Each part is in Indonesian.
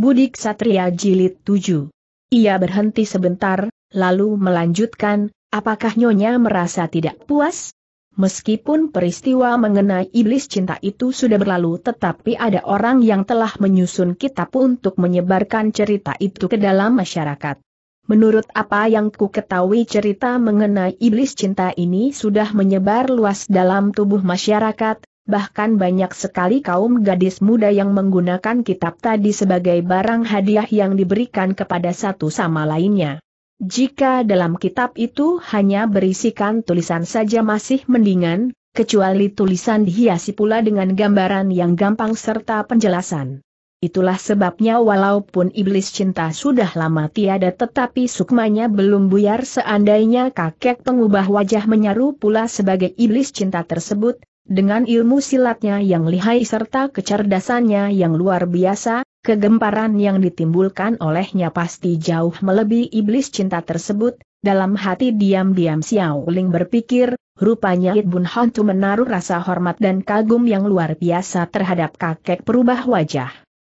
Budik Satria Jilid 7. Ia berhenti sebentar, lalu melanjutkan, apakah Nyonya merasa tidak puas? Meskipun peristiwa mengenai iblis cinta itu sudah berlalu tetapi ada orang yang telah menyusun kitab untuk menyebarkan cerita itu ke dalam masyarakat. Menurut apa yang ku ketahui cerita mengenai iblis cinta ini sudah menyebar luas dalam tubuh masyarakat, bahkan banyak sekali kaum gadis muda yang menggunakan kitab tadi sebagai barang hadiah yang diberikan kepada satu sama lainnya. Jika dalam kitab itu hanya berisikan tulisan saja masih mendingan, kecuali tulisan dihiasi pula dengan gambaran yang gampang serta penjelasan. Itulah sebabnya walaupun iblis cinta sudah lama tiada tetapi sukmanya belum buyar seandainya kakek pengubah wajah menyaru pula sebagai iblis cinta tersebut, dengan ilmu silatnya yang lihai serta kecerdasannya yang luar biasa, kegemparan yang ditimbulkan olehnya pasti jauh melebihi iblis cinta tersebut, dalam hati diam-diam Xiao Ling berpikir, rupanya It Bun Hantu menaruh rasa hormat dan kagum yang luar biasa terhadap kakek perubah wajah.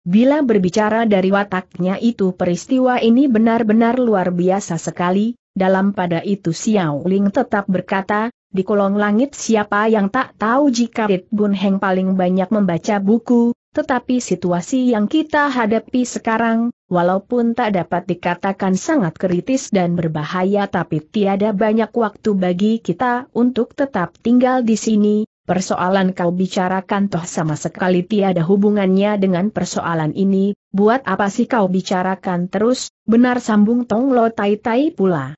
Bila berbicara dari wataknya itu peristiwa ini benar-benar luar biasa sekali, dalam pada itu Xiao Ling tetap berkata, di kolong langit siapa yang tak tahu jika Rit Bun Heng paling banyak membaca buku, tetapi situasi yang kita hadapi sekarang, walaupun tak dapat dikatakan sangat kritis dan berbahaya tapi tiada banyak waktu bagi kita untuk tetap tinggal di sini, persoalan kau bicarakan toh sama sekali tiada hubungannya dengan persoalan ini, buat apa sih kau bicarakan terus, benar sambung Tong Lo Tai Tai pula.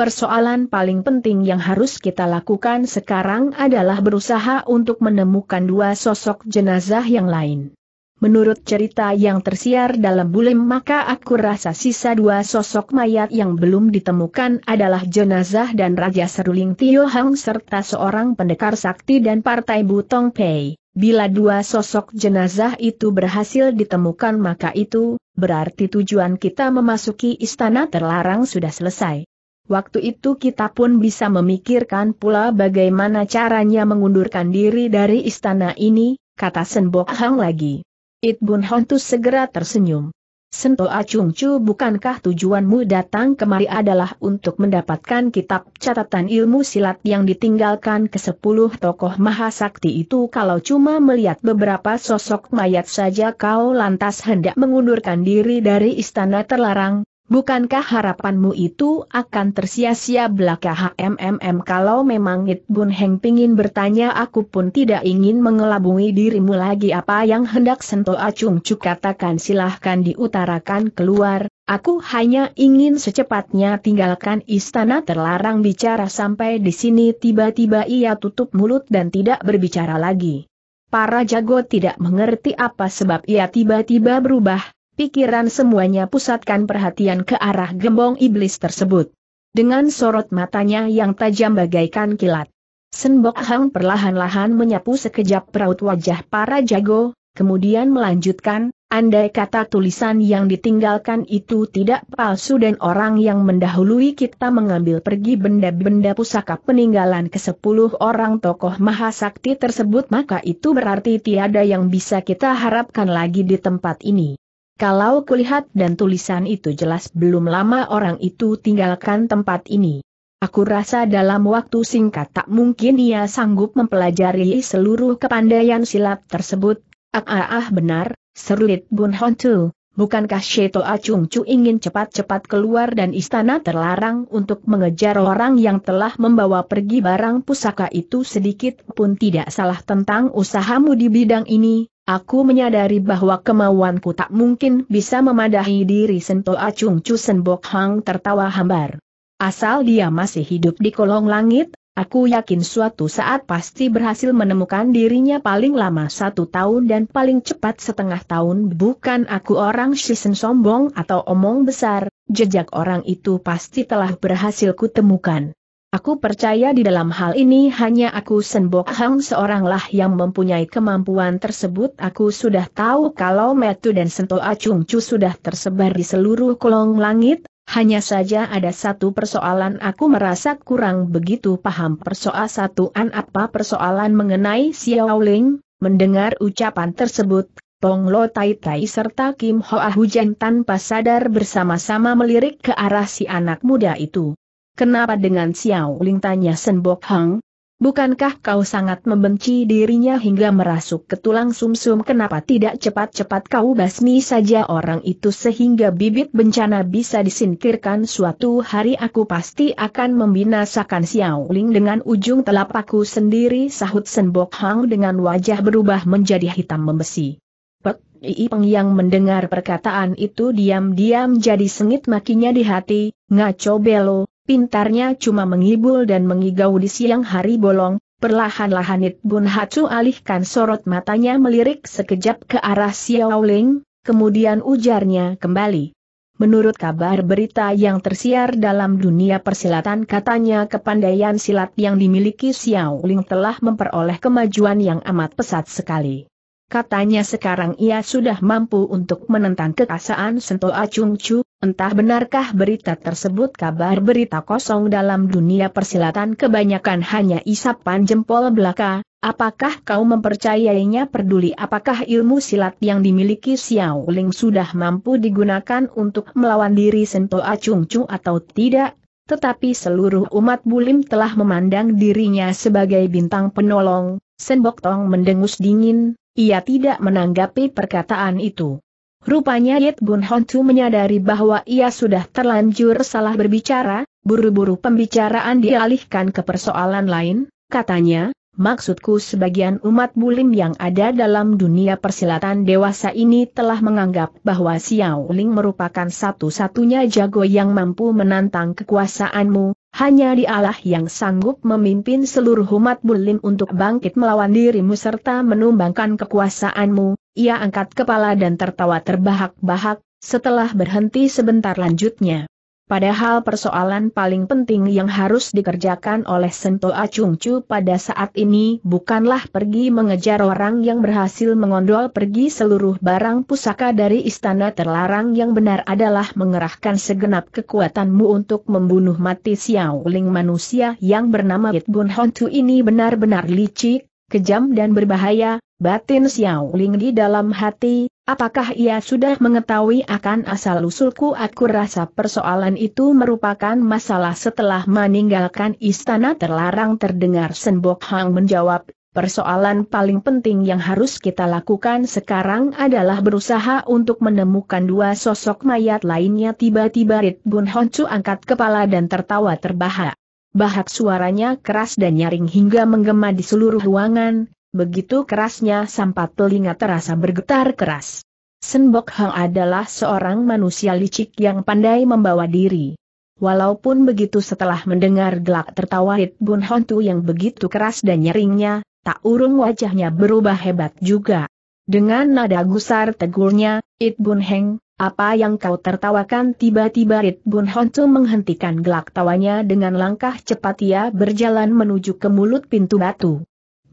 Persoalan paling penting yang harus kita lakukan sekarang adalah berusaha untuk menemukan dua sosok jenazah yang lain. Menurut cerita yang tersiar dalam bulim maka aku rasa sisa dua sosok mayat yang belum ditemukan adalah jenazah dan Raja Seruling Tio Hang serta seorang pendekar sakti dan partai Butong Pei. Bila dua sosok jenazah itu berhasil ditemukan maka itu, berarti tujuan kita memasuki istana terlarang sudah selesai. Waktu itu kita pun bisa memikirkan pula bagaimana caranya mengundurkan diri dari istana ini, kata Senbok Hang lagi. It Bun segera tersenyum. Sento Acung Chu bukankah tujuanmu datang kemari adalah untuk mendapatkan kitab catatan ilmu silat yang ditinggalkan ke sepuluh tokoh mahasakti itu kalau cuma melihat beberapa sosok mayat saja kau lantas hendak mengundurkan diri dari istana terlarang, Bukankah harapanmu itu akan tersia-sia belaka? HMMM kalau memang It Bun Heng pingin bertanya aku pun tidak ingin mengelabui dirimu lagi. Apa yang hendak sentuh acung cuk katakan silahkan diutarakan keluar, aku hanya ingin secepatnya tinggalkan istana. Terlarang bicara sampai di sini tiba-tiba ia tutup mulut dan tidak berbicara lagi. Para jago tidak mengerti apa sebab ia tiba-tiba berubah, pikiran semuanya pusatkan perhatian ke arah gembong iblis tersebut. Dengan sorot matanya yang tajam bagaikan kilat. Senbok Hang perlahan-lahan menyapu sekejap peraut wajah para jago, kemudian melanjutkan, andai kata tulisan yang ditinggalkan itu tidak palsu dan orang yang mendahului kita mengambil pergi benda-benda pusaka peninggalan ke sepuluh orang tokoh mahasakti tersebut maka itu berarti tiada yang bisa kita harapkan lagi di tempat ini. Kalau kulihat dan tulisan itu jelas belum lama orang itu tinggalkan tempat ini. Aku rasa dalam waktu singkat tak mungkin ia sanggup mempelajari seluruh kepandaian silat tersebut. Ah ah, ah benar, serulit Bun Hontu. Bukankah Sheto Acung Chu ingin cepat-cepat keluar dan istana terlarang untuk mengejar orang yang telah membawa pergi barang pusaka itu sedikit pun tidak salah tentang usahamu di bidang ini, Aku menyadari bahwa kemauanku tak mungkin bisa memadahi diri Sento Acung Chu Senbok Hang tertawa hambar. Asal dia masih hidup di kolong langit, aku yakin suatu saat pasti berhasil menemukan dirinya paling lama satu tahun dan paling cepat setengah tahun. Bukan aku orang sisen sombong atau omong besar, jejak orang itu pasti telah berhasil kutemukan. Aku percaya di dalam hal ini hanya aku Senbok Hang seoranglah yang mempunyai kemampuan tersebut. Aku sudah tahu kalau Metu dan Sento Acung Cu sudah tersebar di seluruh kolong langit, hanya saja ada satu persoalan aku merasa kurang begitu paham persoal satuan apa persoalan mengenai Xiao Ling, mendengar ucapan tersebut, Tong Lo Tai Tai serta Kim Hoa Hujan tanpa sadar bersama-sama melirik ke arah si anak muda itu. Kenapa dengan Xiao Ling tanya Sen Bok Hang? Bukankah kau sangat membenci dirinya hingga merasuk ke tulang sumsum kenapa tidak cepat-cepat kau basmi saja orang itu sehingga bibit bencana bisa disingkirkan suatu hari aku pasti akan membinasakan Xiao Ling dengan ujung telapakku sendiri sahut Sen Bok Hang dengan wajah berubah menjadi hitam membesi. Pek I Peng yang mendengar perkataan itu diam-diam jadi sengit makinya di hati, ngaco belo, Pintarnya cuma menghibur dan mengigau di siang hari bolong, perlahan-lahan It Bun Hatsu alihkan sorot matanya melirik sekejap ke arah Xiao Ling, kemudian ujarnya kembali. Menurut kabar berita yang tersiar dalam dunia persilatan katanya kepandaian silat yang dimiliki Xiao Ling telah memperoleh kemajuan yang amat pesat sekali. Katanya sekarang ia sudah mampu untuk menentang kekasaan Sento Acung Chu, entah benarkah berita tersebut kabar berita kosong dalam dunia persilatan kebanyakan hanya isapan jempol belaka, apakah kau mempercayainya peduli? Apakah ilmu silat yang dimiliki Xiao Ling sudah mampu digunakan untuk melawan diri Sento Acung Chu atau tidak? Tetapi seluruh umat bulim telah memandang dirinya sebagai bintang penolong, Senbok Tong mendengus dingin, ia tidak menanggapi perkataan itu. Rupanya Yit Bun Hontu menyadari bahwa ia sudah terlanjur salah berbicara, buru-buru pembicaraan dialihkan ke persoalan lain, katanya, Maksudku sebagian umat bulim yang ada dalam dunia persilatan dewasa ini telah menganggap bahwa Xiao Ling merupakan satu-satunya jago yang mampu menantang kekuasaanmu, hanya dialah yang sanggup memimpin seluruh umat bulim untuk bangkit melawan dirimu serta menumbangkan kekuasaanmu. Ia angkat kepala dan tertawa terbahak-bahak, setelah berhenti sebentar lanjutnya. Padahal persoalan paling penting yang harus dikerjakan oleh Sento Acung Chu pada saat ini bukanlah pergi mengejar orang yang berhasil mengondol pergi seluruh barang pusaka dari istana terlarang yang benar adalah mengerahkan segenap kekuatanmu untuk membunuh mati Xiao Ling manusia yang bernama Yit Bun Hontu ini benar-benar licik, kejam dan berbahaya, batin Xiao Ling di dalam hati, Apakah ia sudah mengetahui akan asal-usulku? Aku rasa persoalan itu merupakan masalah setelah meninggalkan istana terlarang terdengar Senbok Hang menjawab, persoalan paling penting yang harus kita lakukan sekarang adalah berusaha untuk menemukan dua sosok mayat lainnya tiba-tiba Rit Bun Honcu angkat kepala dan tertawa terbahak. Bahak suaranya keras dan nyaring hingga menggema di seluruh ruangan, Begitu kerasnya sampai telinga terasa bergetar keras. Senbok Hang adalah seorang manusia licik yang pandai membawa diri. Walaupun begitu setelah mendengar gelak tertawa It Bun Hontu yang begitu keras dan nyeringnya, tak urung wajahnya berubah hebat juga. Dengan nada gusar tegurnya, It Bun Heng, apa yang kau tertawakan tiba-tiba It Bun Hontu menghentikan gelak tawanya dengan langkah cepat ia berjalan menuju ke mulut pintu batu.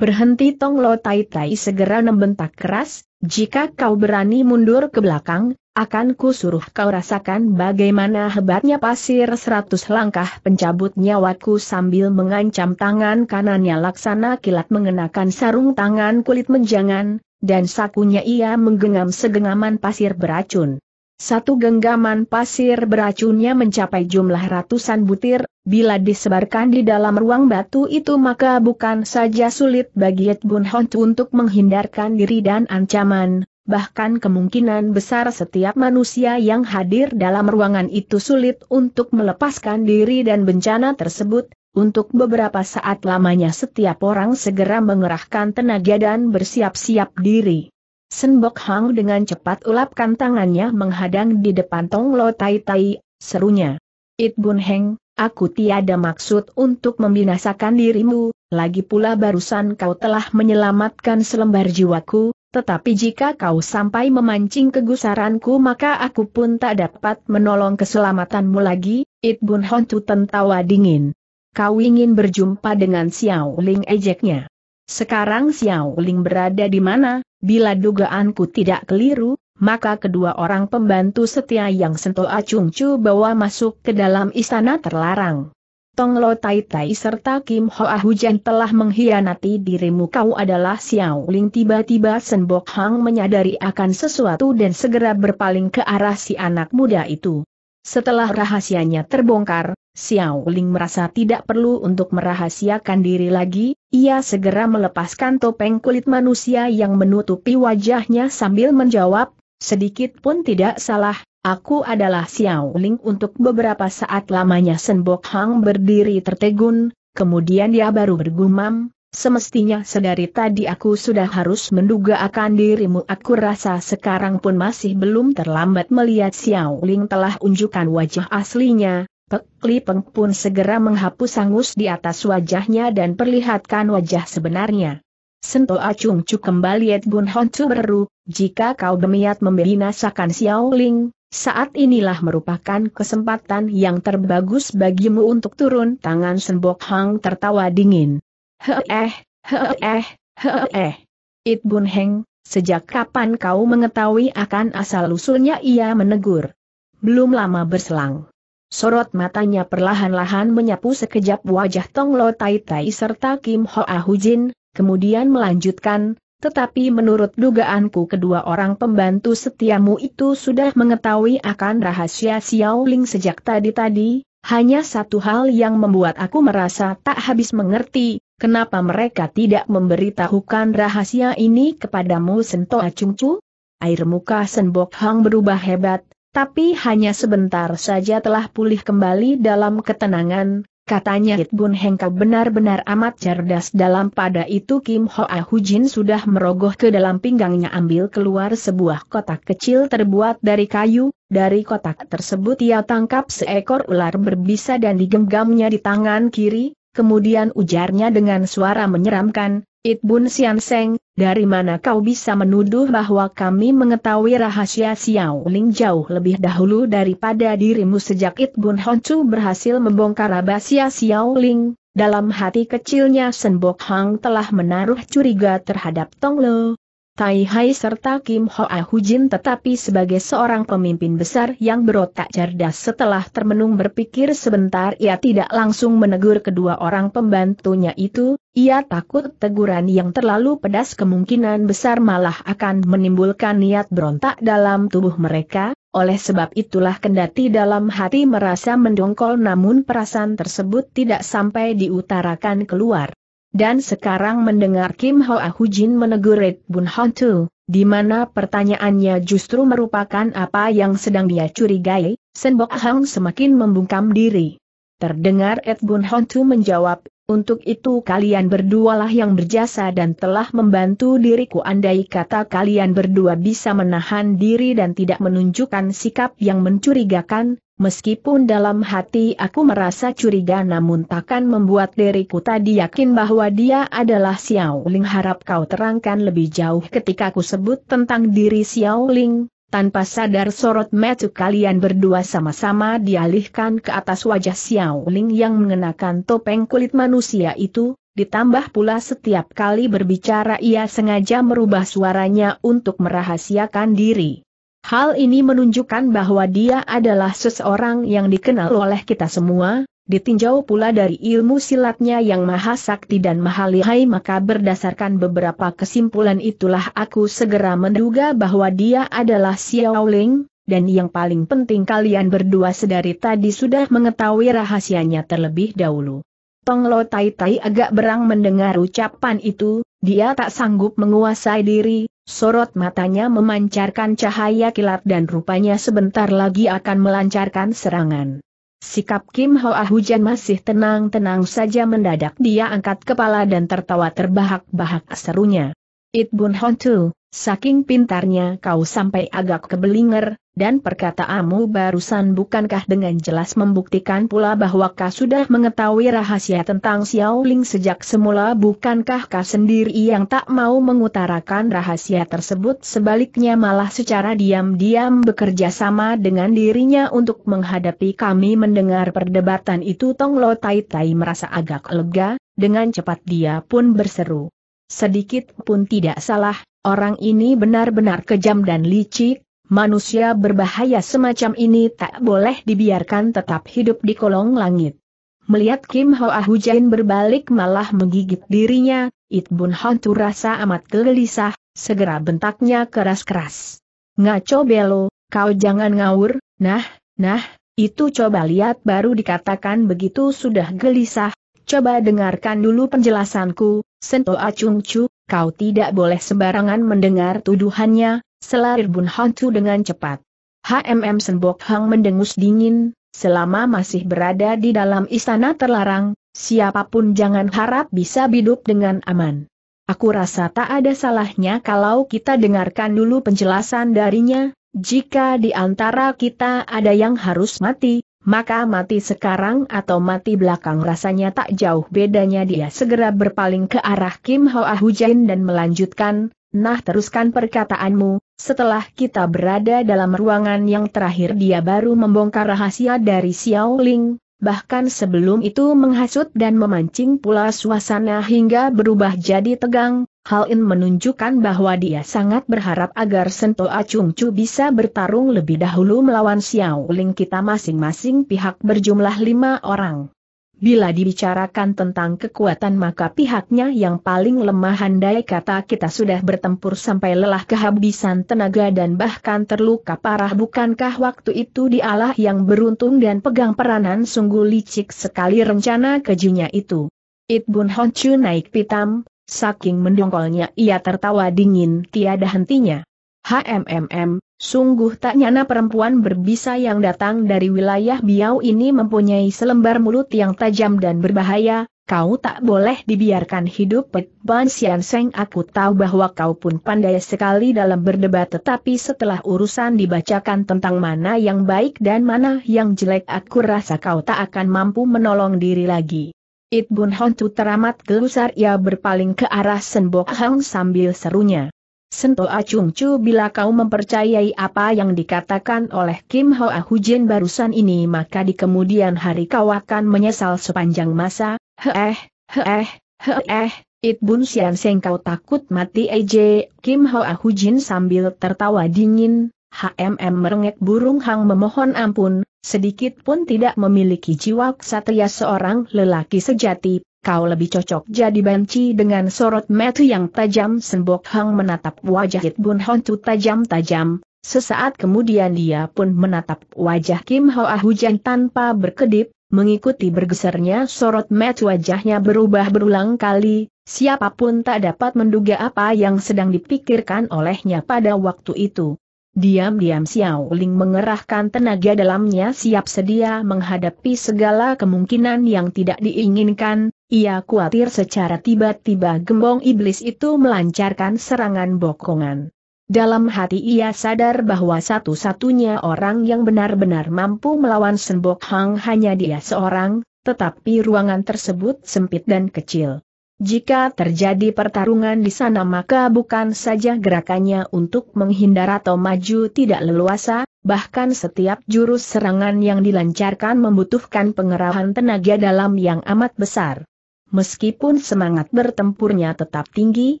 Berhenti Tong Lo Tai Tai segera membentak keras, jika kau berani mundur ke belakang, akan ku suruh kau rasakan bagaimana hebatnya pasir seratus langkah pencabut nyawaku sambil mengancam tangan kanannya laksana kilat mengenakan sarung tangan kulit menjangan, dan sakunya ia menggenggam segenggaman pasir beracun. Satu genggaman pasir beracunnya mencapai jumlah ratusan butir, bila disebarkan di dalam ruang batu itu maka bukan saja sulit bagi Yet Bun untuk menghindarkan diri dan ancaman, bahkan kemungkinan besar setiap manusia yang hadir dalam ruangan itu sulit untuk melepaskan diri dan bencana tersebut, untuk beberapa saat lamanya setiap orang segera mengerahkan tenaga dan bersiap-siap diri. Senbok Hang dengan cepat ulapkan tangannya menghadang di depan Tong Lo Tai Tai, serunya. It Bun Heng, aku tiada maksud untuk membinasakan dirimu, lagi pula barusan kau telah menyelamatkan selembar jiwaku, tetapi jika kau sampai memancing kegusaranku maka aku pun tak dapat menolong keselamatanmu lagi, It Bun Hon tu tertawa dingin. Kau ingin berjumpa dengan Xiao Ling ejeknya. Sekarang Xiao Ling berada di mana? Bila dugaanku tidak keliru, maka kedua orang pembantu setia yang Sento Acung Chu bawa masuk ke dalam istana terlarang. Tong Lo Tai Tai serta Kim Hoa Hujan telah mengkhianati dirimu kau adalah Xiao Ling tiba-tiba Sen Bok Hang menyadari akan sesuatu dan segera berpaling ke arah si anak muda itu. Setelah rahasianya terbongkar, Xiao Ling merasa tidak perlu untuk merahasiakan diri lagi, ia segera melepaskan topeng kulit manusia yang menutupi wajahnya sambil menjawab, sedikit pun tidak salah, Aku adalah Xiao Ling. Untuk beberapa saat lamanya Sen Bok Hang berdiri tertegun, kemudian dia baru bergumam, semestinya sedari tadi aku sudah harus menduga akan dirimu aku rasa sekarang pun masih belum terlambat melihat Xiao Ling telah unjukkan wajah aslinya, Pek Li Peng pun segera menghapus sangus di atas wajahnya dan perlihatkan wajah sebenarnya. Sento Acung Cu kembali Et Bun Hon Tu beru, jika kau berniat membinasakan Xiao Ling, saat inilah merupakan kesempatan yang terbagus bagimu untuk turun tangan Senbok Hang tertawa dingin. Heeh, heeh, heeh. It Bun Heng, sejak kapan kau mengetahui akan asal-usulnya ia menegur. Belum lama berselang. Sorot matanya perlahan-lahan menyapu sekejap wajah Tong Lo Tai Tai serta Kim Hoa Hujin, kemudian melanjutkan, tetapi menurut dugaanku kedua orang pembantu setiamu itu sudah mengetahui akan rahasia Xiao Ling sejak tadi-tadi, hanya satu hal yang membuat aku merasa tak habis mengerti, kenapa mereka tidak memberitahukan rahasia ini kepadamu Sento Acungcu? Air muka Senbok Hang berubah hebat, tapi hanya sebentar saja telah pulih kembali dalam ketenangan, Katanya Hit Bun Hengka benar-benar amat cerdas. Dalam pada itu Kim Hoa Hujin sudah merogoh ke dalam pinggangnya ambil keluar sebuah kotak kecil terbuat dari kayu, dari kotak tersebut ia tangkap seekor ular berbisa dan digenggamnya di tangan kiri, kemudian ujarnya dengan suara menyeramkan, It Bun Sian Seng, dari mana kau bisa menuduh bahwa kami mengetahui rahasia Xiao Ling jauh lebih dahulu daripada dirimu sejak It Bun Honcu berhasil membongkar rahasia Xiao Ling? Dalam hati kecilnya Sen Bok Hang telah menaruh curiga terhadap Tong Lo, Tai Hai serta Kim Hoa Hujin tetapi sebagai seorang pemimpin besar yang berotak cerdas setelah termenung berpikir sebentar ia tidak langsung menegur kedua orang pembantunya itu, ia takut teguran yang terlalu pedas kemungkinan besar malah akan menimbulkan niat berontak dalam tubuh mereka, oleh sebab itulah kendati dalam hati merasa mendongkol namun perasaan tersebut tidak sampai diutarakan keluar. Dan sekarang mendengar Kim Hoa Hujin menegur Red Bun Hantu, di mana pertanyaannya justru merupakan apa yang sedang dia curigai, Sen Bok Hang semakin membungkam diri. Terdengar Ed Bun Hantu menjawab, untuk itu kalian berdualah yang berjasa dan telah membantu diriku. Andai kata kalian berdua bisa menahan diri dan tidak menunjukkan sikap yang mencurigakan, Meskipun dalam hati aku merasa curiga namun takkan membuat diriku tadi yakin bahwa dia adalah Xiao Ling. Harap kau terangkan lebih jauh ketika aku sebut tentang diri Xiao Ling, tanpa sadar sorot metu kalian berdua sama-sama dialihkan ke atas wajah Xiao Ling yang mengenakan topeng kulit manusia itu, ditambah pula setiap kali berbicara ia sengaja merubah suaranya untuk merahasiakan diri. Hal ini menunjukkan bahwa dia adalah seseorang yang dikenal oleh kita semua, ditinjau pula dari ilmu silatnya yang maha sakti dan maha lihai maka berdasarkan beberapa kesimpulan itulah aku segera menduga bahwa dia adalah Xiao Ling, dan yang paling penting kalian berdua sedari tadi sudah mengetahui rahasianya terlebih dahulu. Tong Lo Tai Tai agak berang mendengar ucapan itu, dia tak sanggup menguasai diri, Sorot matanya memancarkan cahaya kilat dan rupanya sebentar lagi akan melancarkan serangan. Sikap Kim Hoa Hujan masih tenang-tenang saja mendadak dia angkat kepala dan tertawa terbahak-bahak serunya. It Bun Hontu, saking pintarnya kau sampai agak kebelinger, dan perkataanmu barusan bukankah dengan jelas membuktikan pula bahwa kau sudah mengetahui rahasia tentang Xiao Ling sejak semula? Bukankah kau sendiri yang tak mau mengutarakan rahasia tersebut? Sebaliknya malah secara diam-diam bekerja sama dengan dirinya untuk menghadapi kami mendengar perdebatan itu. Tong Lo Tai Tai merasa agak lega, dengan cepat dia pun berseru. Sedikit pun tidak salah, orang ini benar-benar kejam dan licik, manusia berbahaya semacam ini tak boleh dibiarkan tetap hidup di kolong langit. Melihat Kim Hoa Hujain berbalik malah menggigit dirinya, It Bun Hantu rasa amat gelisah, segera bentaknya keras-keras. Ngaco belo, kau jangan ngawur, nah, nah, itu coba lihat baru dikatakan begitu sudah gelisah, coba dengarkan dulu penjelasanku, Sento Acung Chu, kau tidak boleh sembarangan mendengar tuduhannya, selarir Bun Hantu dengan cepat. HMM Senbok Hang mendengus dingin, selama masih berada di dalam istana terlarang, siapa pun jangan harap bisa hidup dengan aman. Aku rasa tak ada salahnya kalau kita dengarkan dulu penjelasan darinya, jika di antara kita ada yang harus mati, maka mati sekarang atau mati belakang rasanya tak jauh bedanya dia segera berpaling ke arah Kim Hoa Hujain dan melanjutkan, Nah teruskan perkataanmu, setelah kita berada dalam ruangan yang terakhir dia baru membongkar rahasia dari Xiao Ling, bahkan sebelum itu menghasut dan memancing pula suasana hingga berubah jadi tegang, hal ini menunjukkan bahwa dia sangat berharap agar Sento Acung Chu bisa bertarung lebih dahulu melawan Xiao Ling kita masing-masing pihak berjumlah lima orang. Bila dibicarakan tentang kekuatan maka pihaknya yang paling lemah handai kata kita sudah bertempur sampai lelah kehabisan tenaga dan bahkan terluka parah bukankah waktu itu dialah yang beruntung dan pegang peranan sungguh licik sekali rencana kejunya itu. It Bun Honchu naik pitam, saking mendongkolnya ia tertawa dingin tiada hentinya. HMMM, sungguh tak nyana perempuan berbisa yang datang dari wilayah Biau ini mempunyai selembar mulut yang tajam dan berbahaya, kau tak boleh dibiarkan hidup Ban Sian Seng aku tahu bahwa kau pun pandai sekali dalam berdebat tetapi setelah urusan dibacakan tentang mana yang baik dan mana yang jelek aku rasa kau tak akan mampu menolong diri lagi. It Bun Hontu teramat gelusar ia berpaling ke arah Senbok Hang sambil serunya. Sento Acung Chu bila kau mempercayai apa yang dikatakan oleh Kim Hoa Hujin barusan ini maka di kemudian hari kau akan menyesal sepanjang masa, heeh, heeh, heeh, It Bun Sian Seng kau takut mati eje, Kim Hoa Hujin sambil tertawa dingin, HMM merengek burung hang memohon ampun, sedikit pun tidak memiliki jiwa ksatria seorang lelaki sejati, kau lebih cocok jadi banci dengan sorot mata yang tajam Senbok Hang menatap wajah It Bun Hontu tajam-tajam, sesaat kemudian dia pun menatap wajah Kim Hoa Hujan tanpa berkedip, mengikuti bergesernya sorot mata wajahnya berubah berulang kali, siapa pun tak dapat menduga apa yang sedang dipikirkan olehnya pada waktu itu. Diam-diam Xiao Ling mengerahkan tenaga dalamnya siap sedia menghadapi segala kemungkinan yang tidak diinginkan, ia khawatir secara tiba-tiba gembong iblis itu melancarkan serangan bokongan. Dalam hati ia sadar bahwa satu-satunya orang yang benar-benar mampu melawan Senbok Hang hanya dia seorang, tetapi ruangan tersebut sempit dan kecil. Jika terjadi pertarungan di sana maka bukan saja gerakannya untuk menghindar atau maju tidak leluasa, bahkan setiap jurus serangan yang dilancarkan membutuhkan pengerahan tenaga dalam yang amat besar. Meskipun semangat bertempurnya tetap tinggi,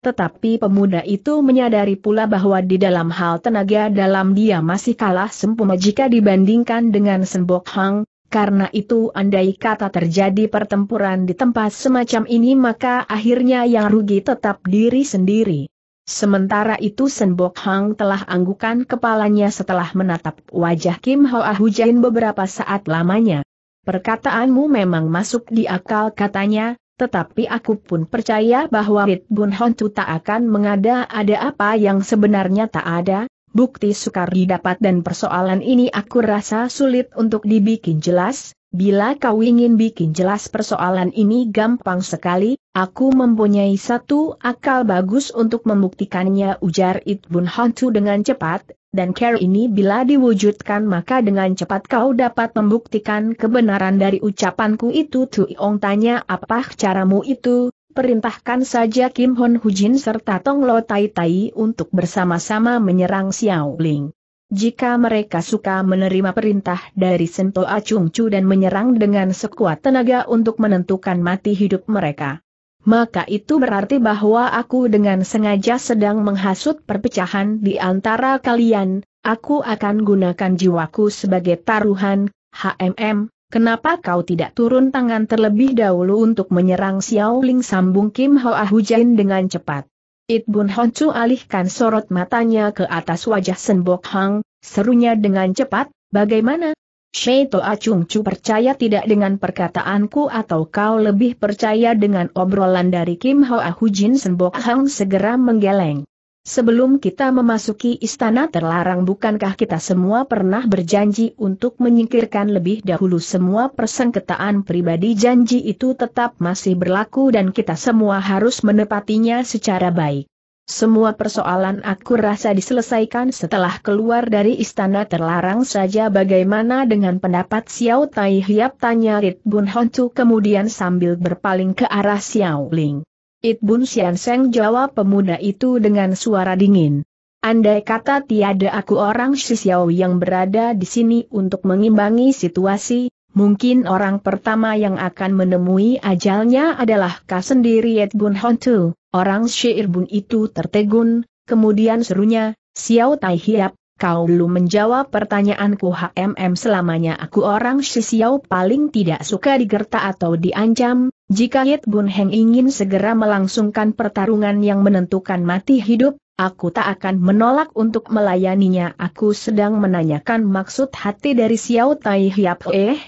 tetapi pemuda itu menyadari pula bahwa di dalam hal tenaga dalam dia masih kalah sempurna jika dibandingkan dengan Senbok Hang, karena itu andai kata terjadi pertempuran di tempat semacam ini maka akhirnya yang rugi tetap diri sendiri. Sementara itu Senbok Hang telah anggukan kepalanya setelah menatap wajah Kim Hoa Hujain beberapa saat lamanya. Perkataanmu memang masuk di akal katanya, tetapi aku pun percaya bahwa Rit Bun Hontu tak akan mengada-ada apa yang sebenarnya tak ada, bukti sukar didapat dan persoalan ini aku rasa sulit untuk dibikin jelas, bila kau ingin bikin jelas persoalan ini gampang sekali, aku mempunyai satu akal bagus untuk membuktikannya ujar Itbun Hantu dengan cepat, dan care ini bila diwujudkan maka dengan cepat kau dapat membuktikan kebenaran dari ucapanku itu. Tuiong tanya apa caramu itu, perintahkan saja Kim Hon Hujin serta Tong Lo Tai Tai untuk bersama-sama menyerang Xiao Ling. Jika mereka suka menerima perintah dari Sento Acung Chu dan menyerang dengan sekuat tenaga untuk menentukan mati hidup mereka, maka itu berarti bahwa aku dengan sengaja sedang menghasut perpecahan di antara kalian, aku akan gunakan jiwaku sebagai taruhan, HMM, Kenapa kau tidak turun tangan terlebih dahulu untuk menyerang Xiao Ling sambung Kim Hoa Hujan dengan cepat. It Bun Honcu alihkan sorot matanya ke atas wajah Sen Bok Hang, serunya dengan cepat, bagaimana? Shei Toa Chung Chu percaya tidak dengan perkataanku atau kau lebih percaya dengan obrolan dari Kim Hoa Hujin Sen Bok Hang segera menggeleng. Sebelum kita memasuki istana terlarang bukankah kita semua pernah berjanji untuk menyingkirkan lebih dahulu semua persengketaan pribadi janji itu tetap masih berlaku dan kita semua harus menepatinya secara baik. Semua persoalan aku rasa diselesaikan setelah keluar dari istana terlarang saja bagaimana dengan pendapat Xiao Tai Hiap tanya Rit Bun kemudian sambil berpaling ke arah Xiao Ling. It Bun Sian Seng jawab pemuda itu dengan suara dingin. Andai kata tiada aku orang Xiao yang berada di sini untuk mengimbangi situasi, mungkin orang pertama yang akan menemui ajalnya adalah kau sendiri It Bun Hontu. Orang Syair Bun itu tertegun, kemudian serunya, Xiao Tai Hiap, kau belum menjawab pertanyaanku HMM selamanya aku orang Xiao paling tidak suka digerta atau diancam, jika Hit Bun Heng ingin segera melangsungkan pertarungan yang menentukan mati hidup, aku tak akan menolak untuk melayaninya. Aku sedang menanyakan maksud hati dari Xiao Tai Hiap. Eh,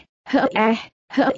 eh,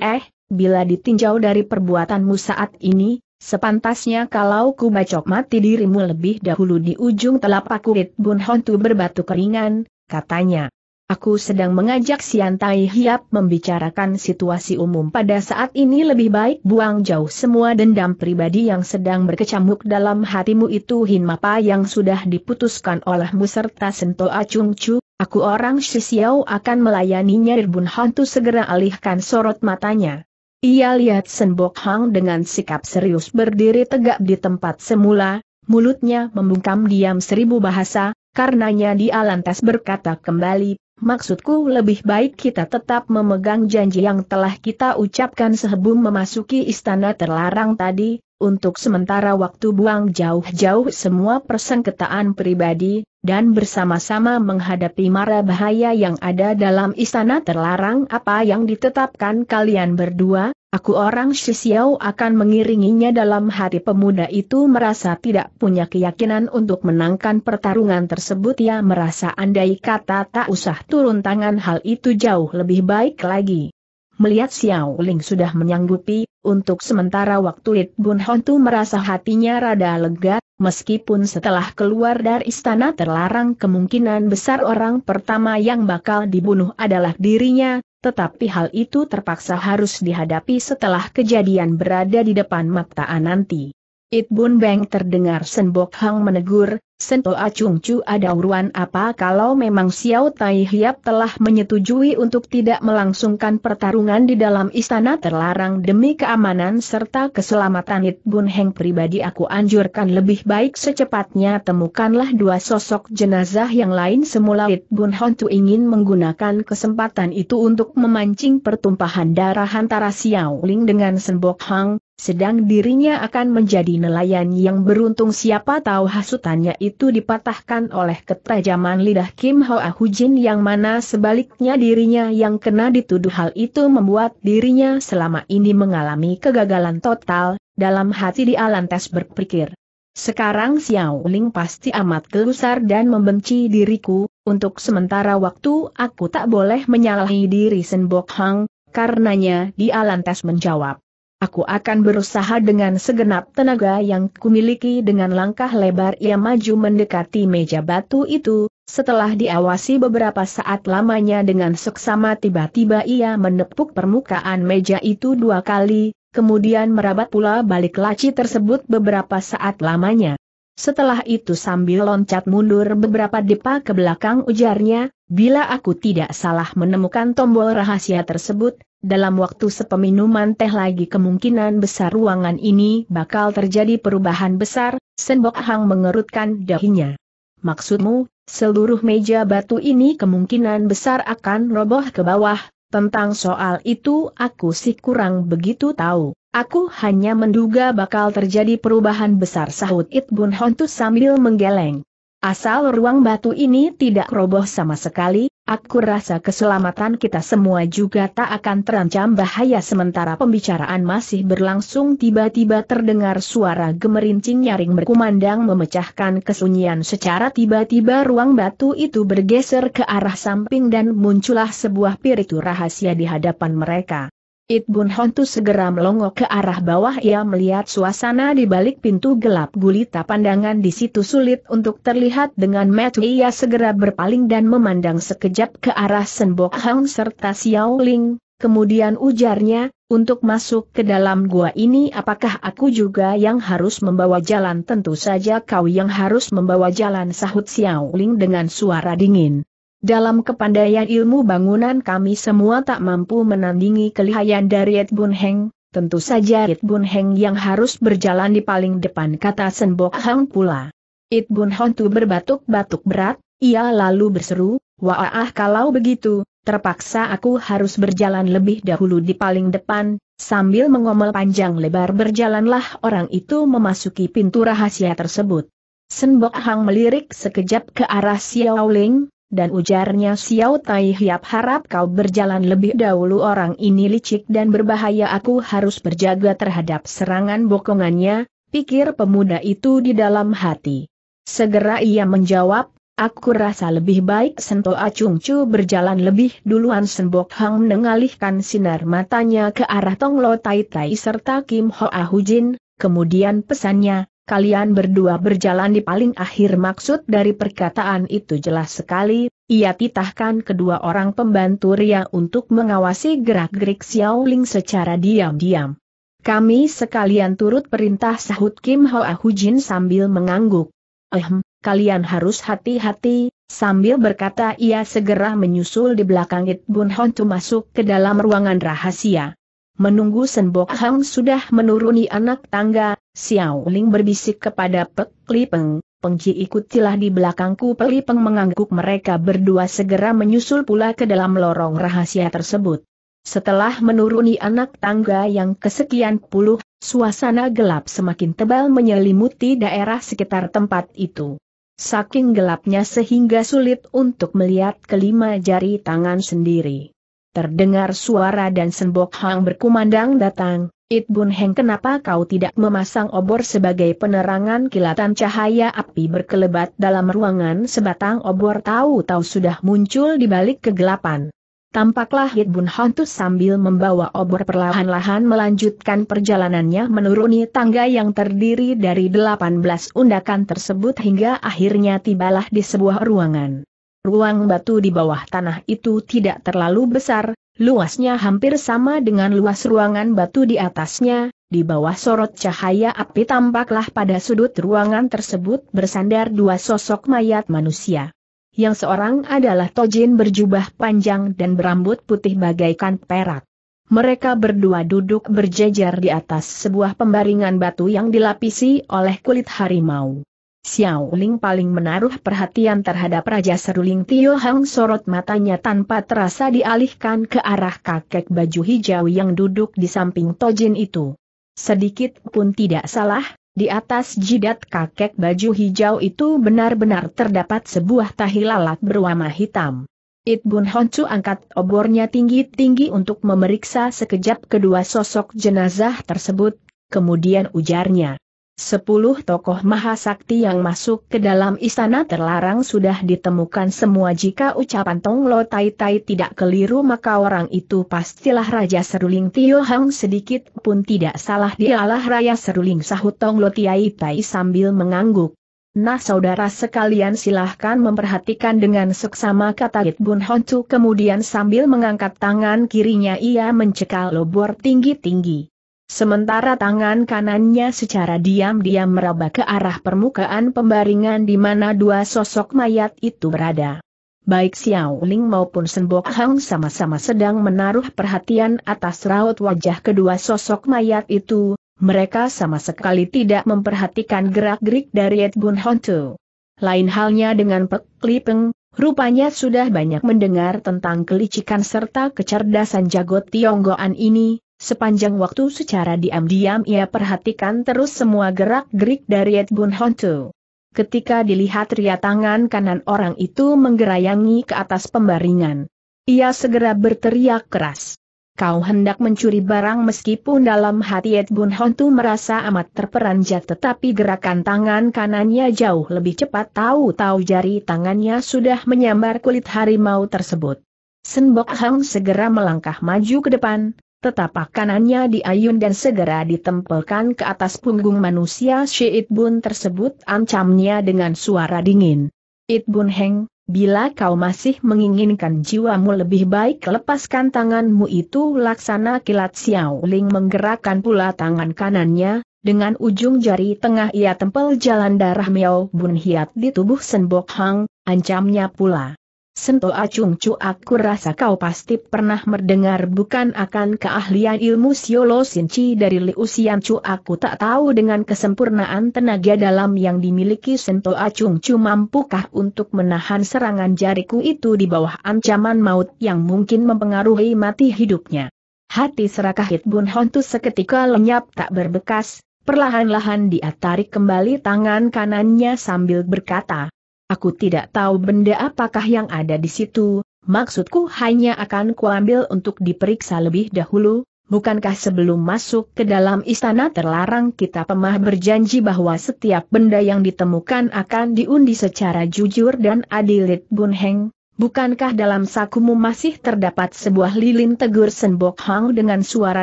eh, bila ditinjau dari perbuatanmu saat ini, Sepantasnya kalau ku bacok mati dirimu lebih dahulu di ujung telapak kulit Bun Hontu berbatu keringan, katanya. Aku sedang mengajak Sian Tai Hiap membicarakan situasi umum pada saat ini lebih baik buang jauh semua dendam pribadi yang sedang berkecamuk dalam hatimu itu Hinmapa yang sudah diputuskan olehmu serta Sento Acung Chu, aku orang Shisiao akan melayaninya Bun Hontu segera alihkan sorot matanya. Ia lihat Sen Bok Hang dengan sikap serius berdiri tegak di tempat semula, mulutnya membungkam diam seribu bahasa, karenanya dia lantas berkata kembali, maksudku lebih baik kita tetap memegang janji yang telah kita ucapkan sebelum memasuki istana terlarang tadi, untuk sementara waktu buang jauh-jauh semua persengketaan pribadi, dan bersama-sama menghadapi mara bahaya yang ada dalam istana terlarang apa yang ditetapkan kalian berdua, aku orang Shisiao akan mengiringinya dalam hati pemuda itu merasa tidak punya keyakinan untuk menangkan pertarungan tersebut ia merasa andai kata tak usah turun tangan hal itu jauh lebih baik lagi. Melihat Xiao Ling sudah menyanggupi, untuk sementara waktu It Bun Hontu merasa hatinya rada lega, meskipun setelah keluar dari istana terlarang kemungkinan besar orang pertama yang bakal dibunuh adalah dirinya, tetapi hal itu terpaksa harus dihadapi setelah kejadian berada di depan mata nanti. It Bun Beng terdengar Sen Bok Hang menegur, Sento Acung Chu ada uruan apa kalau memang Xiao Tai Hiap telah menyetujui untuk tidak melangsungkan pertarungan di dalam istana terlarang demi keamanan serta keselamatan It Bun Heng? Pribadi aku anjurkan lebih baik secepatnya temukanlah dua sosok jenazah yang lain. Semula It Bun Hon tu ingin menggunakan kesempatan itu untuk memancing pertumpahan darah antara Xiao Ling dengan Sen Bok Hang, sedang dirinya akan menjadi nelayan yang beruntung siapa tahu hasutannya itu dipatahkan oleh ketajaman lidah Kim Hoa Hujin yang mana sebaliknya dirinya yang kena dituduh hal itu membuat dirinya selama ini mengalami kegagalan total, dalam hati dia lantas berpikir. Sekarang Xiao Ling pasti amat gelusar dan membenci diriku, untuk sementara waktu aku tak boleh menyalahi diri Sen Bok Hang, karenanya dia lantas menjawab. Aku akan berusaha dengan segenap tenaga yang kumiliki dengan langkah lebar ia maju mendekati meja batu itu, setelah diawasi beberapa saat lamanya dengan seksama tiba-tiba ia menepuk permukaan meja itu dua kali, kemudian merabat pula balik laci tersebut beberapa saat lamanya. Setelah itu sambil loncat mundur beberapa depa ke belakang ujarnya, bila aku tidak salah menemukan tombol rahasia tersebut, dalam waktu sepeminuman teh lagi kemungkinan besar ruangan ini bakal terjadi perubahan besar, Senbok Hang mengerutkan dahinya. Maksudmu, seluruh meja batu ini kemungkinan besar akan roboh ke bawah, tentang soal itu aku sih kurang begitu tahu. Aku hanya menduga bakal terjadi perubahan besar sahut It Bun sambil menggeleng. Asal ruang batu ini tidak roboh sama sekali, Aku rasa keselamatan kita semua juga tak akan terancam bahaya sementara pembicaraan masih berlangsung tiba-tiba terdengar suara gemerincing nyaring berkumandang memecahkan kesunyian secara tiba-tiba ruang batu itu bergeser ke arah samping dan muncullah sebuah piritu rahasia di hadapan mereka. It Bun Hontu segera melongo ke arah bawah. Ia melihat suasana di balik pintu gelap gulita pandangan di situ sulit untuk terlihat dengan mata ia segera berpaling dan memandang sekejap ke arah Sen Bok Hang serta Xiao Ling, kemudian ujarnya, untuk masuk ke dalam gua ini apakah aku juga yang harus membawa jalan? Tentu saja kau yang harus membawa jalan sahut Xiao Ling dengan suara dingin. Dalam kepandaian ilmu bangunan kami semua tak mampu menandingi kelihayan dari Ed Bun Heng, tentu saja Ed Bun Heng yang harus berjalan di paling depan kata Sen Bok Hang pula. Ed Bun Hong tu berbatuk-batuk berat, ia lalu berseru, Wah kalau begitu, terpaksa aku harus berjalan lebih dahulu di paling depan, sambil mengomel panjang lebar berjalanlah orang itu memasuki pintu rahasia tersebut. Sen Bok Hang melirik sekejap ke arah Xiao Ling, dan ujarnya Xiao Tai Hiap harap kau berjalan lebih dahulu. Orang ini licik dan berbahaya. Aku harus berjaga terhadap serangan bokongannya, pikir pemuda itu di dalam hati. Segera ia menjawab, aku rasa lebih baik Sento Acung Chu berjalan lebih duluan. Senbok Hang mengalihkan sinar matanya ke arah Tong Lo Tai Tai serta Kim Hoa Hujin, kemudian pesannya, kalian berdua berjalan di paling akhir maksud dari perkataan itu jelas sekali, ia titahkan kedua orang pembantu Ria untuk mengawasi gerak-gerik Xiao Ling secara diam-diam. Kami sekalian turut perintah sahut Kim Hoa Hujin sambil mengangguk. Ehm, kalian harus hati-hati, sambil berkata ia segera menyusul di belakang It Bun Hontu masuk ke dalam ruangan rahasia. Menunggu Sen Bok Hang sudah menuruni anak tangga, Xiao Ling berbisik kepada Pek Li Peng, Pengji ikutilah di belakangku Pek Peng mengangguk mereka berdua segera menyusul pula ke dalam lorong rahasia tersebut. Setelah menuruni anak tangga yang kesekian puluh, suasana gelap semakin tebal menyelimuti daerah sekitar tempat itu. Saking gelapnya sehingga sulit untuk melihat kelima jari tangan sendiri. Terdengar suara dan Senbok Hang berkumandang datang, It Bun Heng kenapa kau tidak memasang obor sebagai penerangan kilatan cahaya api berkelebat dalam ruangan sebatang obor tahu-tahu sudah muncul di balik kegelapan. Tampaklah It Bun Hong tu sambil membawa obor perlahan-lahan melanjutkan perjalanannya menuruni tangga yang terdiri dari 18 undakan tersebut hingga akhirnya tibalah di sebuah ruangan. Ruang batu di bawah tanah itu tidak terlalu besar, luasnya hampir sama dengan luas ruangan batu di atasnya, di bawah sorot cahaya api tampaklah pada sudut ruangan tersebut bersandar dua sosok mayat manusia. Yang seorang adalah Tojin berjubah panjang dan berambut putih bagaikan perak. Mereka berdua duduk berjejer di atas sebuah pembaringan batu yang dilapisi oleh kulit harimau. Xiao Ling paling menaruh perhatian terhadap Raja Seruling Tio Hang sorot matanya tanpa terasa dialihkan ke arah kakek baju hijau yang duduk di samping Tojin itu. Sedikit pun tidak salah, di atas jidat kakek baju hijau itu benar-benar terdapat sebuah tahi lalat berwarna hitam. It Bun Honcu angkat obornya tinggi-tinggi untuk memeriksa sekejap kedua sosok jenazah tersebut, kemudian ujarnya. Sepuluh tokoh mahasakti yang masuk ke dalam istana terlarang sudah ditemukan semua jika ucapan Tong Lo Tai Tai tidak keliru maka orang itu pastilah Raja Seruling Tio Hang sedikit pun tidak salah dialah Raya Seruling sahut Tong Lo Tai Tai sambil mengangguk. Nah saudara sekalian silahkan memperhatikan dengan seksama kata Git Bun Hontu kemudian sambil mengangkat tangan kirinya ia mencekal lobor tinggi-tinggi. Sementara tangan kanannya secara diam-diam meraba ke arah permukaan pembaringan di mana dua sosok mayat itu berada. Baik Xiao Ling maupun Senbok Hang sama-sama sedang menaruh perhatian atas raut wajah kedua sosok mayat itu, mereka sama sekali tidak memperhatikan gerak-gerik dari Ed Bun Hontu. Lain halnya dengan Pek Li Peng, rupanya sudah banyak mendengar tentang kelicikan serta kecerdasan jago Tionggoan ini, Sepanjang waktu secara diam-diam ia perhatikan terus semua gerak-gerik dari Ed Bun Hontu. ketika dilihat ria tangan kanan orang itu menggerayangi ke atas pembaringan. Ia segera berteriak keras. Kau hendak mencuri barang meskipun dalam hati Ed Bun Hontu merasa amat terperanjat tetapi gerakan tangan kanannya jauh lebih cepat tahu-tahu jari tangannya sudah menyambar kulit harimau tersebut. Senbok Hang segera melangkah maju ke depan, tetapak kanannya diayun dan segera ditempelkan ke atas punggung manusia Syed Bun tersebut ancamnya dengan suara dingin. It Bun Heng, bila kau masih menginginkan jiwamu lebih baik lepaskan tanganmu itu laksana kilat Xiao Ling menggerakkan pula tangan kanannya, dengan ujung jari tengah ia tempel jalan darah Miao Bun Hiat di tubuh Senbok Hang, ancamnya pula. Sento Acung Cu aku rasa kau pasti pernah mendengar bukan akan keahlian ilmu Siolo Sinci dari Liu Sian Cu aku tak tahu dengan kesempurnaan tenaga dalam yang dimiliki Sento Acung Cu mampukah untuk menahan serangan jariku itu di bawah ancaman maut yang mungkin mempengaruhi mati hidupnya. Hati serakah Hit Bun Hontu seketika lenyap tak berbekas, perlahan-lahan dia tarik kembali tangan kanannya sambil berkata, Aku tidak tahu benda apakah yang ada di situ, maksudku hanya akan kuambil untuk diperiksa lebih dahulu, bukankah sebelum masuk ke dalam istana terlarang kita pemah berjanji bahwa setiap benda yang ditemukan akan diundi secara jujur dan adilit Bun Heng, bukankah dalam sakumu masih terdapat sebuah lilin tegur Senbok Hang dengan suara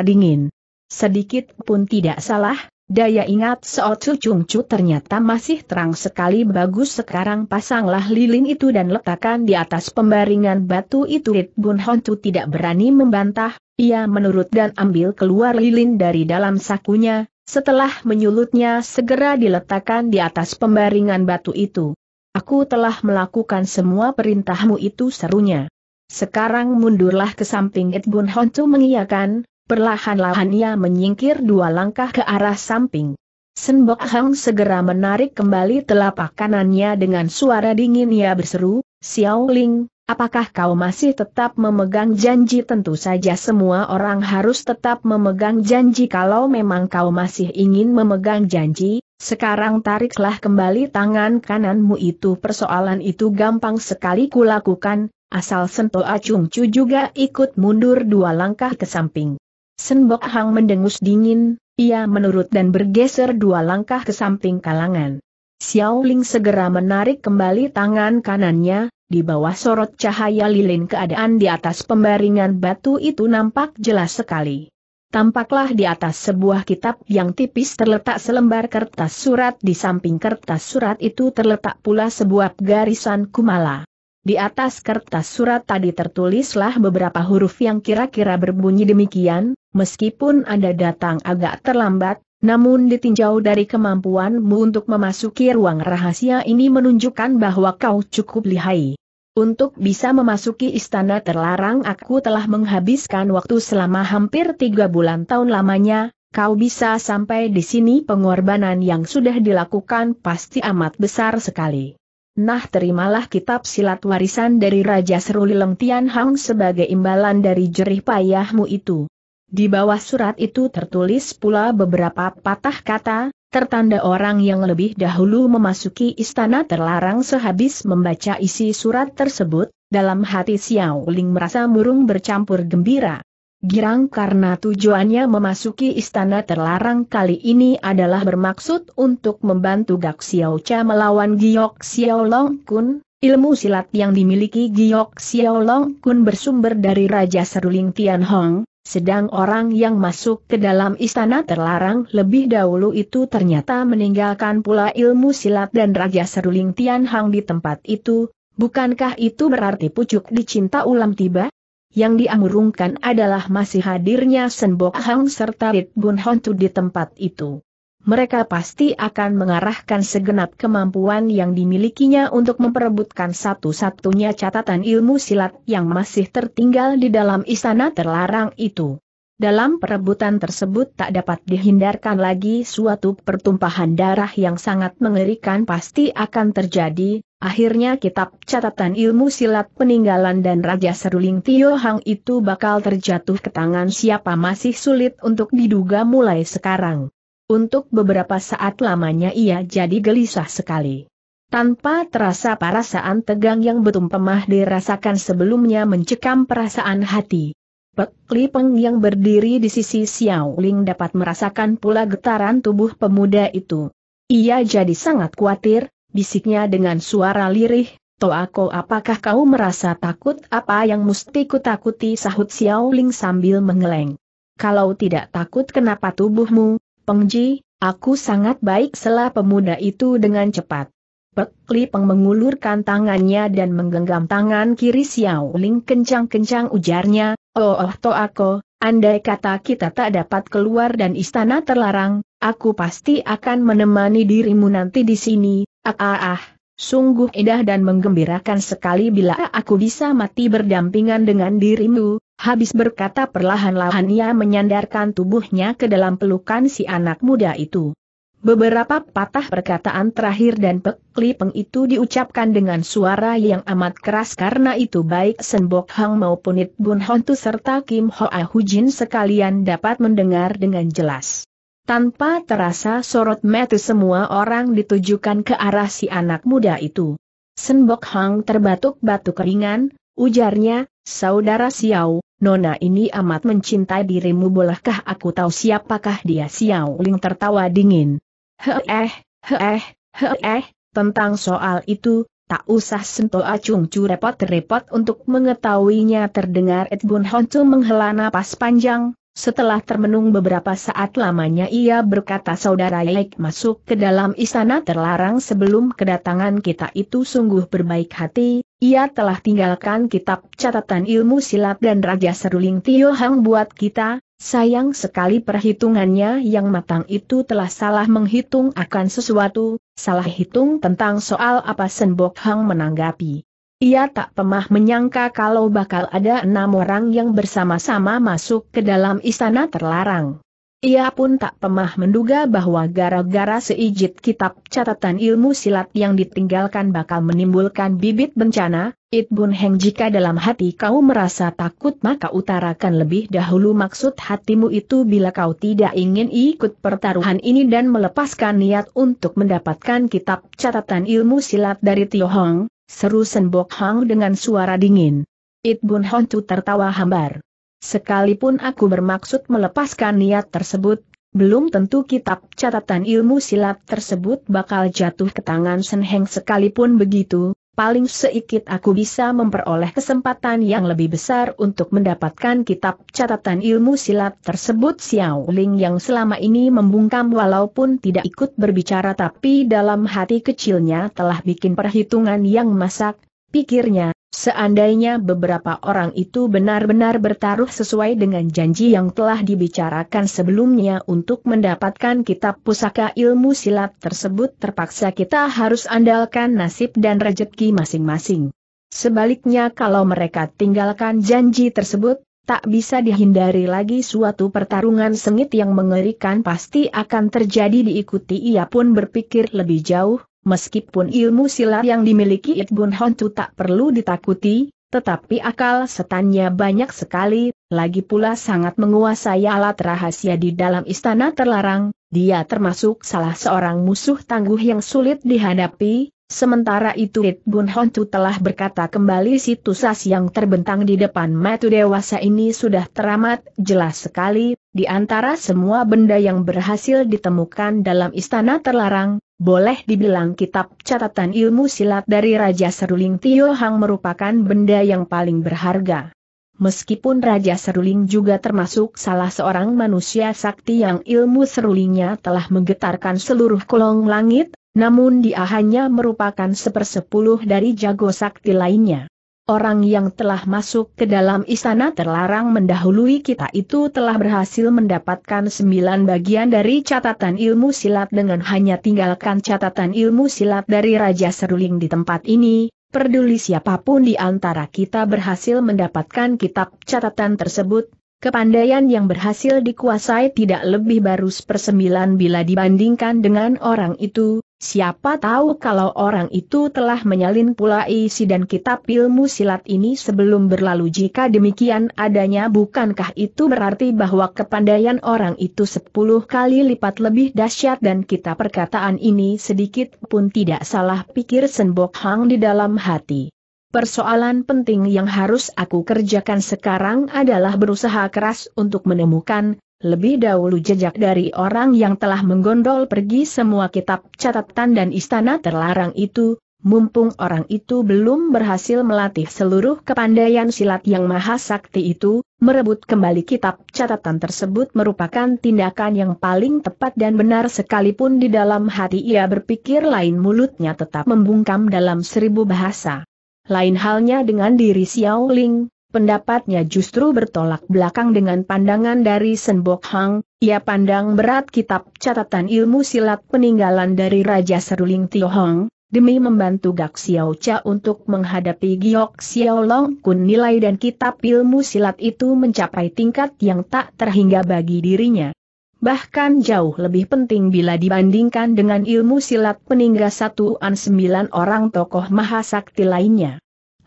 dingin. Sedikit pun tidak salah, Daya ingat Seotu Cungcu ternyata masih terang sekali bagus sekarang pasanglah lilin itu dan letakkan di atas pembaringan batu itu Rit Bun Hontu tidak berani membantah, ia menurut dan ambil keluar lilin dari dalam sakunya, setelah menyulutnya segera diletakkan di atas pembaringan batu itu. Aku telah melakukan semua perintahmu itu serunya. Sekarang mundurlah ke samping It Bun Hontu mengiyakan, Perlahan-lahan ia menyingkir dua langkah ke arah samping. Senbok Hang segera menarik kembali telapak kanannya dengan suara dingin ia berseru, Xiao Ling, apakah kau masih tetap memegang janji tentu saja semua orang harus tetap memegang janji kalau memang kau masih ingin memegang janji, sekarang tariklah kembali tangan kananmu itu persoalan itu gampang sekali kulakukan, asal sentuh Acung Cu juga ikut mundur dua langkah ke samping. Senbok Hang mendengus dingin, ia menurut dan bergeser dua langkah ke samping kalangan. Xiao Ling segera menarik kembali tangan kanannya, di bawah sorot cahaya lilin keadaan di atas pembaringan batu itu nampak jelas sekali. Tampaklah di atas sebuah kitab yang tipis terletak selembar kertas surat di samping kertas surat itu terletak pula sebuah garisan kumala. Di atas kertas surat tadi tertulislah beberapa huruf yang kira-kira berbunyi demikian, meskipun Anda datang agak terlambat, namun ditinjau dari kemampuanmu untuk memasuki ruang rahasia ini menunjukkan bahwa kau cukup lihai. Untuk bisa memasuki istana terlarang aku telah menghabiskan waktu selama hampir tiga bulan tahun lamanya, kau bisa sampai di sini pengorbanan yang sudah dilakukan pasti amat besar sekali. Nah terimalah kitab silat warisan dari Raja Serulileng Tian Hang sebagai imbalan dari jerih payahmu itu. Di bawah surat itu tertulis pula beberapa patah kata, tertanda orang yang lebih dahulu memasuki istana terlarang sehabis membaca isi surat tersebut, dalam hati Xiao Ling merasa murung bercampur gembira. Girang karena tujuannya memasuki istana terlarang kali ini adalah bermaksud untuk membantu Gak Xiao Cha melawan Giok Xiao Long Kun. Ilmu silat yang dimiliki Giok Xiao Long Kun bersumber dari Raja Seruling Tian Hong, sedang orang yang masuk ke dalam istana terlarang lebih dahulu itu ternyata meninggalkan pula ilmu silat dan Raja Seruling Tian Hong di tempat itu, bukankah itu berarti pucuk dicinta ulam tiba? Yang diamurungkan adalah masih hadirnya Senbok Hang serta Rit Bun Hontu di tempat itu. Mereka pasti akan mengarahkan segenap kemampuan yang dimilikinya untuk memperebutkan satu-satunya catatan ilmu silat yang masih tertinggal di dalam istana terlarang itu. Dalam perebutan tersebut tak dapat dihindarkan lagi suatu pertumpahan darah yang sangat mengerikan pasti akan terjadi, Akhirnya kitab catatan ilmu silat peninggalan dan Raja Seruling Tio Hang itu bakal terjatuh ke tangan siapa masih sulit untuk diduga mulai sekarang. Untuk beberapa saat lamanya ia jadi gelisah sekali. Tanpa terasa perasaan tegang yang betumpemah dirasakan sebelumnya mencekam perasaan hati. Pek Lipeng yang berdiri di sisi Xiao Ling dapat merasakan pula getaran tubuh pemuda itu. Ia jadi sangat khawatir, bisiknya dengan suara lirih, Toako apakah kau merasa takut apa yang mesti kutakuti sahut Xiao Ling sambil mengeleng. Kalau tidak takut kenapa tubuhmu, Pengji, aku sangat baik selah pemuda itu dengan cepat. Pek Lipeng mengulurkan tangannya dan menggenggam tangan kiri Xiao Ling kencang-kencang ujarnya, Oh oh aku, andai kata kita tak dapat keluar dan istana terlarang, aku pasti akan menemani dirimu nanti di sini, ah ah ah. Sungguh indah dan menggembirakan sekali bila aku bisa mati berdampingan dengan dirimu, habis berkata perlahan-lahan ia menyandarkan tubuhnya ke dalam pelukan si anak muda itu. Beberapa patah perkataan terakhir dan peklipeng itu diucapkan dengan suara yang amat keras karena itu baik Sen Bok Hang maupun It Bun Hontu serta Kim Hoa Hujin sekalian dapat mendengar dengan jelas. Tanpa terasa sorot mata semua orang ditujukan ke arah si anak muda itu. Sen Bok Hang terbatuk-batuk ringan, ujarnya, Saudara Xiao, Nona ini amat mencintai dirimu bolehkah aku tahu siapakah dia? Xiao Ling tertawa dingin. Heeh, heeh, heeh, tentang soal itu, tak usah sentuh acung cu repot-repot untuk mengetahuinya. Terdengar Ed Bun Honcu menghela napas panjang, setelah termenung beberapa saat lamanya ia berkata saudara Yaik masuk ke dalam istana terlarang sebelum kedatangan kita itu sungguh berbaik hati, ia telah tinggalkan kitab catatan ilmu silat dan Raja Seruling Tio Hang buat kita, sayang sekali perhitungannya yang matang itu telah salah menghitung akan sesuatu, salah hitung tentang soal apa Senbok Hang menanggapi. Ia tak pemah menyangka kalau bakal ada enam orang yang bersama-sama masuk ke dalam istana terlarang. Ia pun tak pemah menduga bahwa gara-gara seijit kitab catatan ilmu silat yang ditinggalkan bakal menimbulkan bibit bencana, It Bun Heng jika dalam hati kau merasa takut maka utarakan lebih dahulu maksud hatimu itu bila kau tidak ingin ikut pertaruhan ini dan melepaskan niat untuk mendapatkan kitab catatan ilmu silat dari Tio Hong, Seru Sen Bok Hang dengan suara dingin. It Bun Hontu tertawa hambar. Sekalipun aku bermaksud melepaskan niat tersebut, belum tentu kitab catatan ilmu silat tersebut bakal jatuh ke tangan Sen Heng. Sekalipun begitu, paling seikit aku bisa memperoleh kesempatan yang lebih besar untuk mendapatkan kitab catatan ilmu silat tersebut. Xiao Ling yang selama ini membungkam walaupun tidak ikut berbicara tapi dalam hati kecilnya telah bikin perhitungan yang masak, pikirnya, Seandainya beberapa orang itu benar-benar bertaruh sesuai dengan janji yang telah dibicarakan sebelumnya untuk mendapatkan kitab pusaka ilmu silat tersebut terpaksa kita harus andalkan nasib dan rejeki masing-masing. Sebaliknya kalau mereka tinggalkan janji tersebut, tak bisa dihindari lagi suatu pertarungan sengit yang mengerikan pasti akan terjadi diikuti ia pun berpikir lebih jauh, Meskipun ilmu silat yang dimiliki It Bun Hontu tak perlu ditakuti, tetapi akal setannya banyak sekali, lagi pula sangat menguasai alat rahasia di dalam istana terlarang, dia termasuk salah seorang musuh tangguh yang sulit dihadapi, sementara itu It Bun Hontu telah berkata kembali si Tusas yang terbentang di depan mata dewasa ini sudah teramat jelas sekali, di antara semua benda yang berhasil ditemukan dalam istana terlarang, boleh dibilang kitab catatan ilmu silat dari Raja Seruling Tio Hang merupakan benda yang paling berharga. Meskipun Raja Seruling juga termasuk salah seorang manusia sakti yang ilmu serulingnya telah menggetarkan seluruh kolong langit, namun dia hanya merupakan sepersepuluh dari jago sakti lainnya. Orang yang telah masuk ke dalam istana terlarang mendahului kita itu telah berhasil mendapatkan sembilan bagian dari catatan ilmu silat dengan hanya tinggalkan catatan ilmu silat dari Raja Seruling di tempat ini, peduli siapa pun di antara kita berhasil mendapatkan kitab catatan tersebut, Kepandaian yang berhasil dikuasai tidak lebih baru sepersembilan bila dibandingkan dengan orang itu, siapa tahu kalau orang itu telah menyalin pula isi dan kitab ilmu silat ini sebelum berlalu. Jika demikian adanya bukankah itu berarti bahwa kepandaian orang itu sepuluh kali lipat lebih dahsyat dan kita perkataan ini sedikit pun tidak salah? Pikir Senbok Hang di dalam hati. Persoalan penting yang harus aku kerjakan sekarang adalah berusaha keras untuk menemukan, lebih dahulu jejak dari orang yang telah menggondol pergi semua kitab catatan dan istana terlarang itu, mumpung orang itu belum berhasil melatih seluruh kepandaian silat yang maha sakti itu, merebut kembali kitab catatan tersebut merupakan tindakan yang paling tepat dan benar sekalipun di dalam hati ia berpikir lain mulutnya tetap membungkam dalam seribu bahasa. Lain halnya dengan diri Xiao Ling, pendapatnya justru bertolak belakang dengan pandangan dari Sen Bok Hang, ia pandang berat kitab catatan ilmu silat peninggalan dari Raja Seruling Tio Hong, demi membantu Gak Xiao Cha untuk menghadapi Giok Xiao Long Kun nilai dan kitab ilmu silat itu mencapai tingkat yang tak terhingga bagi dirinya. Bahkan jauh lebih penting bila dibandingkan dengan ilmu silat peninggal satuan sembilan orang tokoh mahasakti lainnya.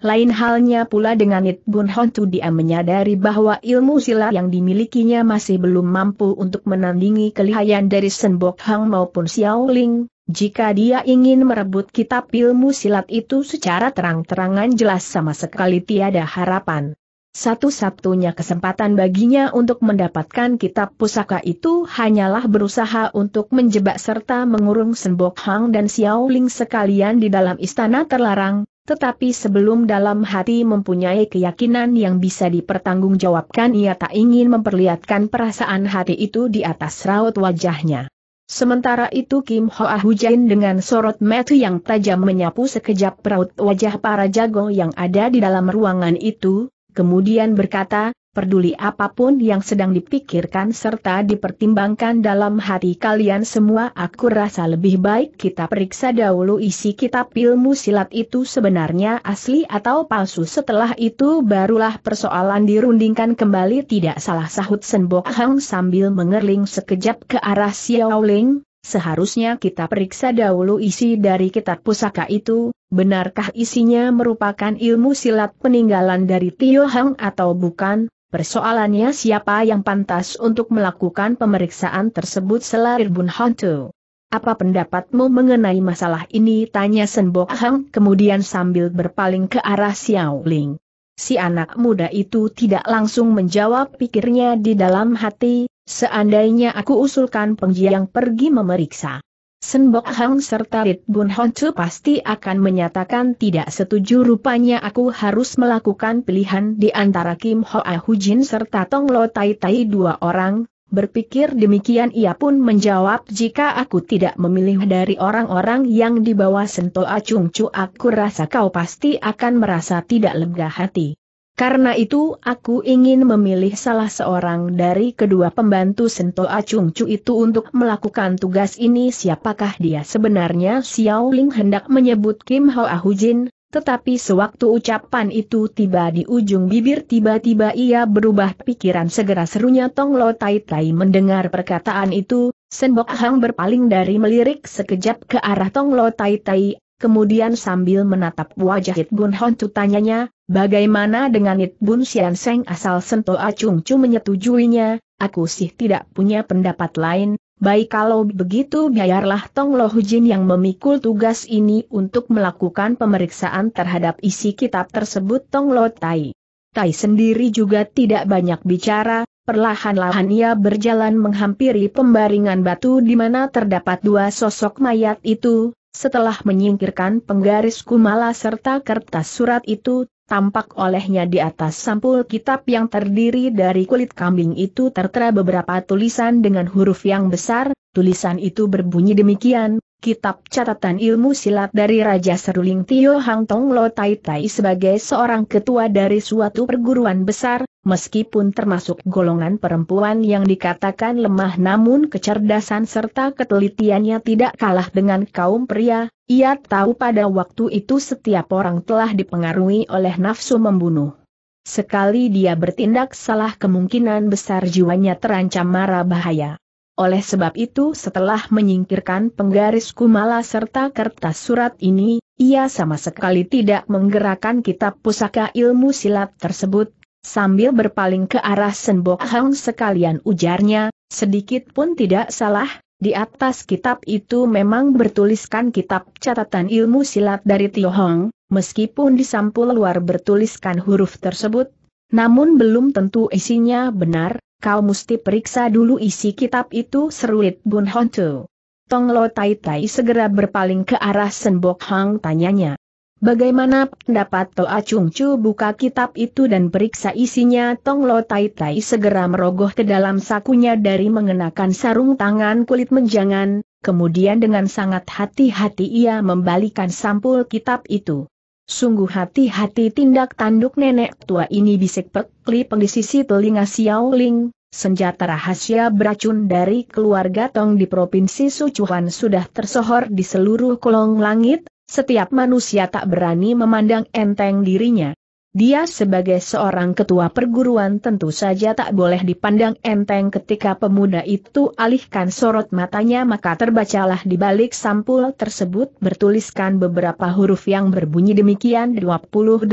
Lain halnya pula dengan It Bun Hontu dia menyadari bahwa ilmu silat yang dimilikinya masih belum mampu untuk menandingi kelihayan dari Sen Bok Hang maupun Xiao Ling, jika dia ingin merebut kitab ilmu silat itu secara terang-terangan jelas sama sekali tiada harapan. Satu-satunya kesempatan baginya untuk mendapatkan kitab pusaka itu hanyalah berusaha untuk menjebak serta mengurung Sen Bok Hang dan Xiao Ling sekalian di dalam istana terlarang, tetapi sebelum dalam hati mempunyai keyakinan yang bisa dipertanggungjawabkan ia tak ingin memperlihatkan perasaan hati itu di atas raut wajahnya. Sementara itu Kim Hoa Hujain dengan sorot mata yang tajam menyapu sekejap raut wajah para jago yang ada di dalam ruangan itu, kemudian berkata, peduli apa pun yang sedang dipikirkan serta dipertimbangkan dalam hati kalian semua aku rasa lebih baik kita periksa dahulu isi kitab ilmu silat itu sebenarnya asli atau palsu. Setelah itu barulah persoalan dirundingkan kembali. Tidak salah sahut Senbok Hang sambil mengerling sekejap ke arah Xiao Ling, seharusnya kita periksa dahulu isi dari kitab pusaka itu, benarkah isinya merupakan ilmu silat peninggalan dari Tio Hang atau bukan, Persoalannya siapa yang pantas untuk melakukan pemeriksaan tersebut selarir Bun Hontu. Apa pendapatmu mengenai masalah ini? Tanya Sen Bok Hang kemudian sambil berpaling ke arah Xiao Ling. Si anak muda itu tidak langsung menjawab pikirnya di dalam hati, seandainya aku usulkan pengjiang pergi memeriksa. Sen Bok Hang serta Rit Bun Honcu pasti akan menyatakan tidak setuju rupanya aku harus melakukan pilihan di antara Kim Hoa Hujin serta Tong Lo Tai Tai dua orang, berpikir demikian ia pun menjawab jika aku tidak memilih dari orang-orang yang dibawa Sento Acung Cu aku rasa kau pasti akan merasa tidak lega hati. Karena itu aku ingin memilih salah seorang dari kedua pembantu Sento Acung Cu itu untuk melakukan tugas ini. Siapakah dia sebenarnya? Xiao Ling hendak menyebut Kim Hoa Hujin, tetapi sewaktu ucapan itu tiba di ujung bibir tiba-tiba ia berubah pikiran segera serunya Tong Lo Tai Tai mendengar perkataan itu, Sen Bok Hang berpaling dari melirik sekejap ke arah Tong Lo Tai Tai, kemudian sambil menatap wajah It Bun Hon tanyanya, Bagaimana dengan It Bun Sian Seng asal Sento Acung Cu menyetujuinya, aku sih tidak punya pendapat lain, baik kalau begitu biarlah Tong Lo Hujin yang memikul tugas ini untuk melakukan pemeriksaan terhadap isi kitab tersebut Tong Lo Tai. Tai sendiri juga tidak banyak bicara, perlahan-lahan ia berjalan menghampiri pembaringan batu di mana terdapat dua sosok mayat itu, setelah menyingkirkan penggaris kumala serta kertas surat itu, tampak olehnya di atas sampul kitab yang terdiri dari kulit kambing itu tertera beberapa tulisan dengan huruf yang besar, tulisan itu berbunyi demikian, Kitab Catatan Ilmu Silat dari Raja Seruling Tio Hang Tong Lo Tai Tai sebagai seorang ketua dari suatu perguruan besar, meskipun termasuk golongan perempuan yang dikatakan lemah namun kecerdasan serta ketelitiannya tidak kalah dengan kaum pria, ia tahu pada waktu itu setiap orang telah dipengaruhi oleh nafsu membunuh. sekali dia bertindak salah kemungkinan besar jiwanya terancam mara bahaya. Oleh sebab itu setelah menyingkirkan penggaris kumala serta kertas surat ini, ia sama sekali tidak menggerakkan kitab pusaka ilmu silat tersebut, sambil berpaling ke arah Senbok Hang sekalian ujarnya, sedikit pun tidak salah, di atas kitab itu memang bertuliskan kitab catatan ilmu silat dari Tio Hong, meskipun di sampul luar bertuliskan huruf tersebut, namun belum tentu isinya benar, kau mesti periksa dulu isi kitab itu seruit Bun Hontu. Tong Lo Tai Tai segera berpaling ke arah Sen Bok Hang tanyanya. Bagaimana pendapat Toa Chung Chu buka kitab itu dan periksa isinya Tong Lo Tai Tai segera merogoh ke dalam sakunya dari mengenakan sarung tangan kulit menjangan, kemudian dengan sangat hati-hati ia membalikan sampul kitab itu. Sungguh hati-hati tindak tanduk nenek tua ini bisik Pek Li Peng di sisi telinga Xiao Ling, senjata rahasia beracun dari keluarga Tong di Provinsi Sichuan sudah tersohor di seluruh kolong langit, setiap manusia tak berani memandang enteng dirinya. Dia sebagai seorang ketua perguruan tentu saja tak boleh dipandang enteng ketika pemuda itu alihkan sorot matanya maka terbacalah di balik sampul tersebut bertuliskan beberapa huruf yang berbunyi demikian 28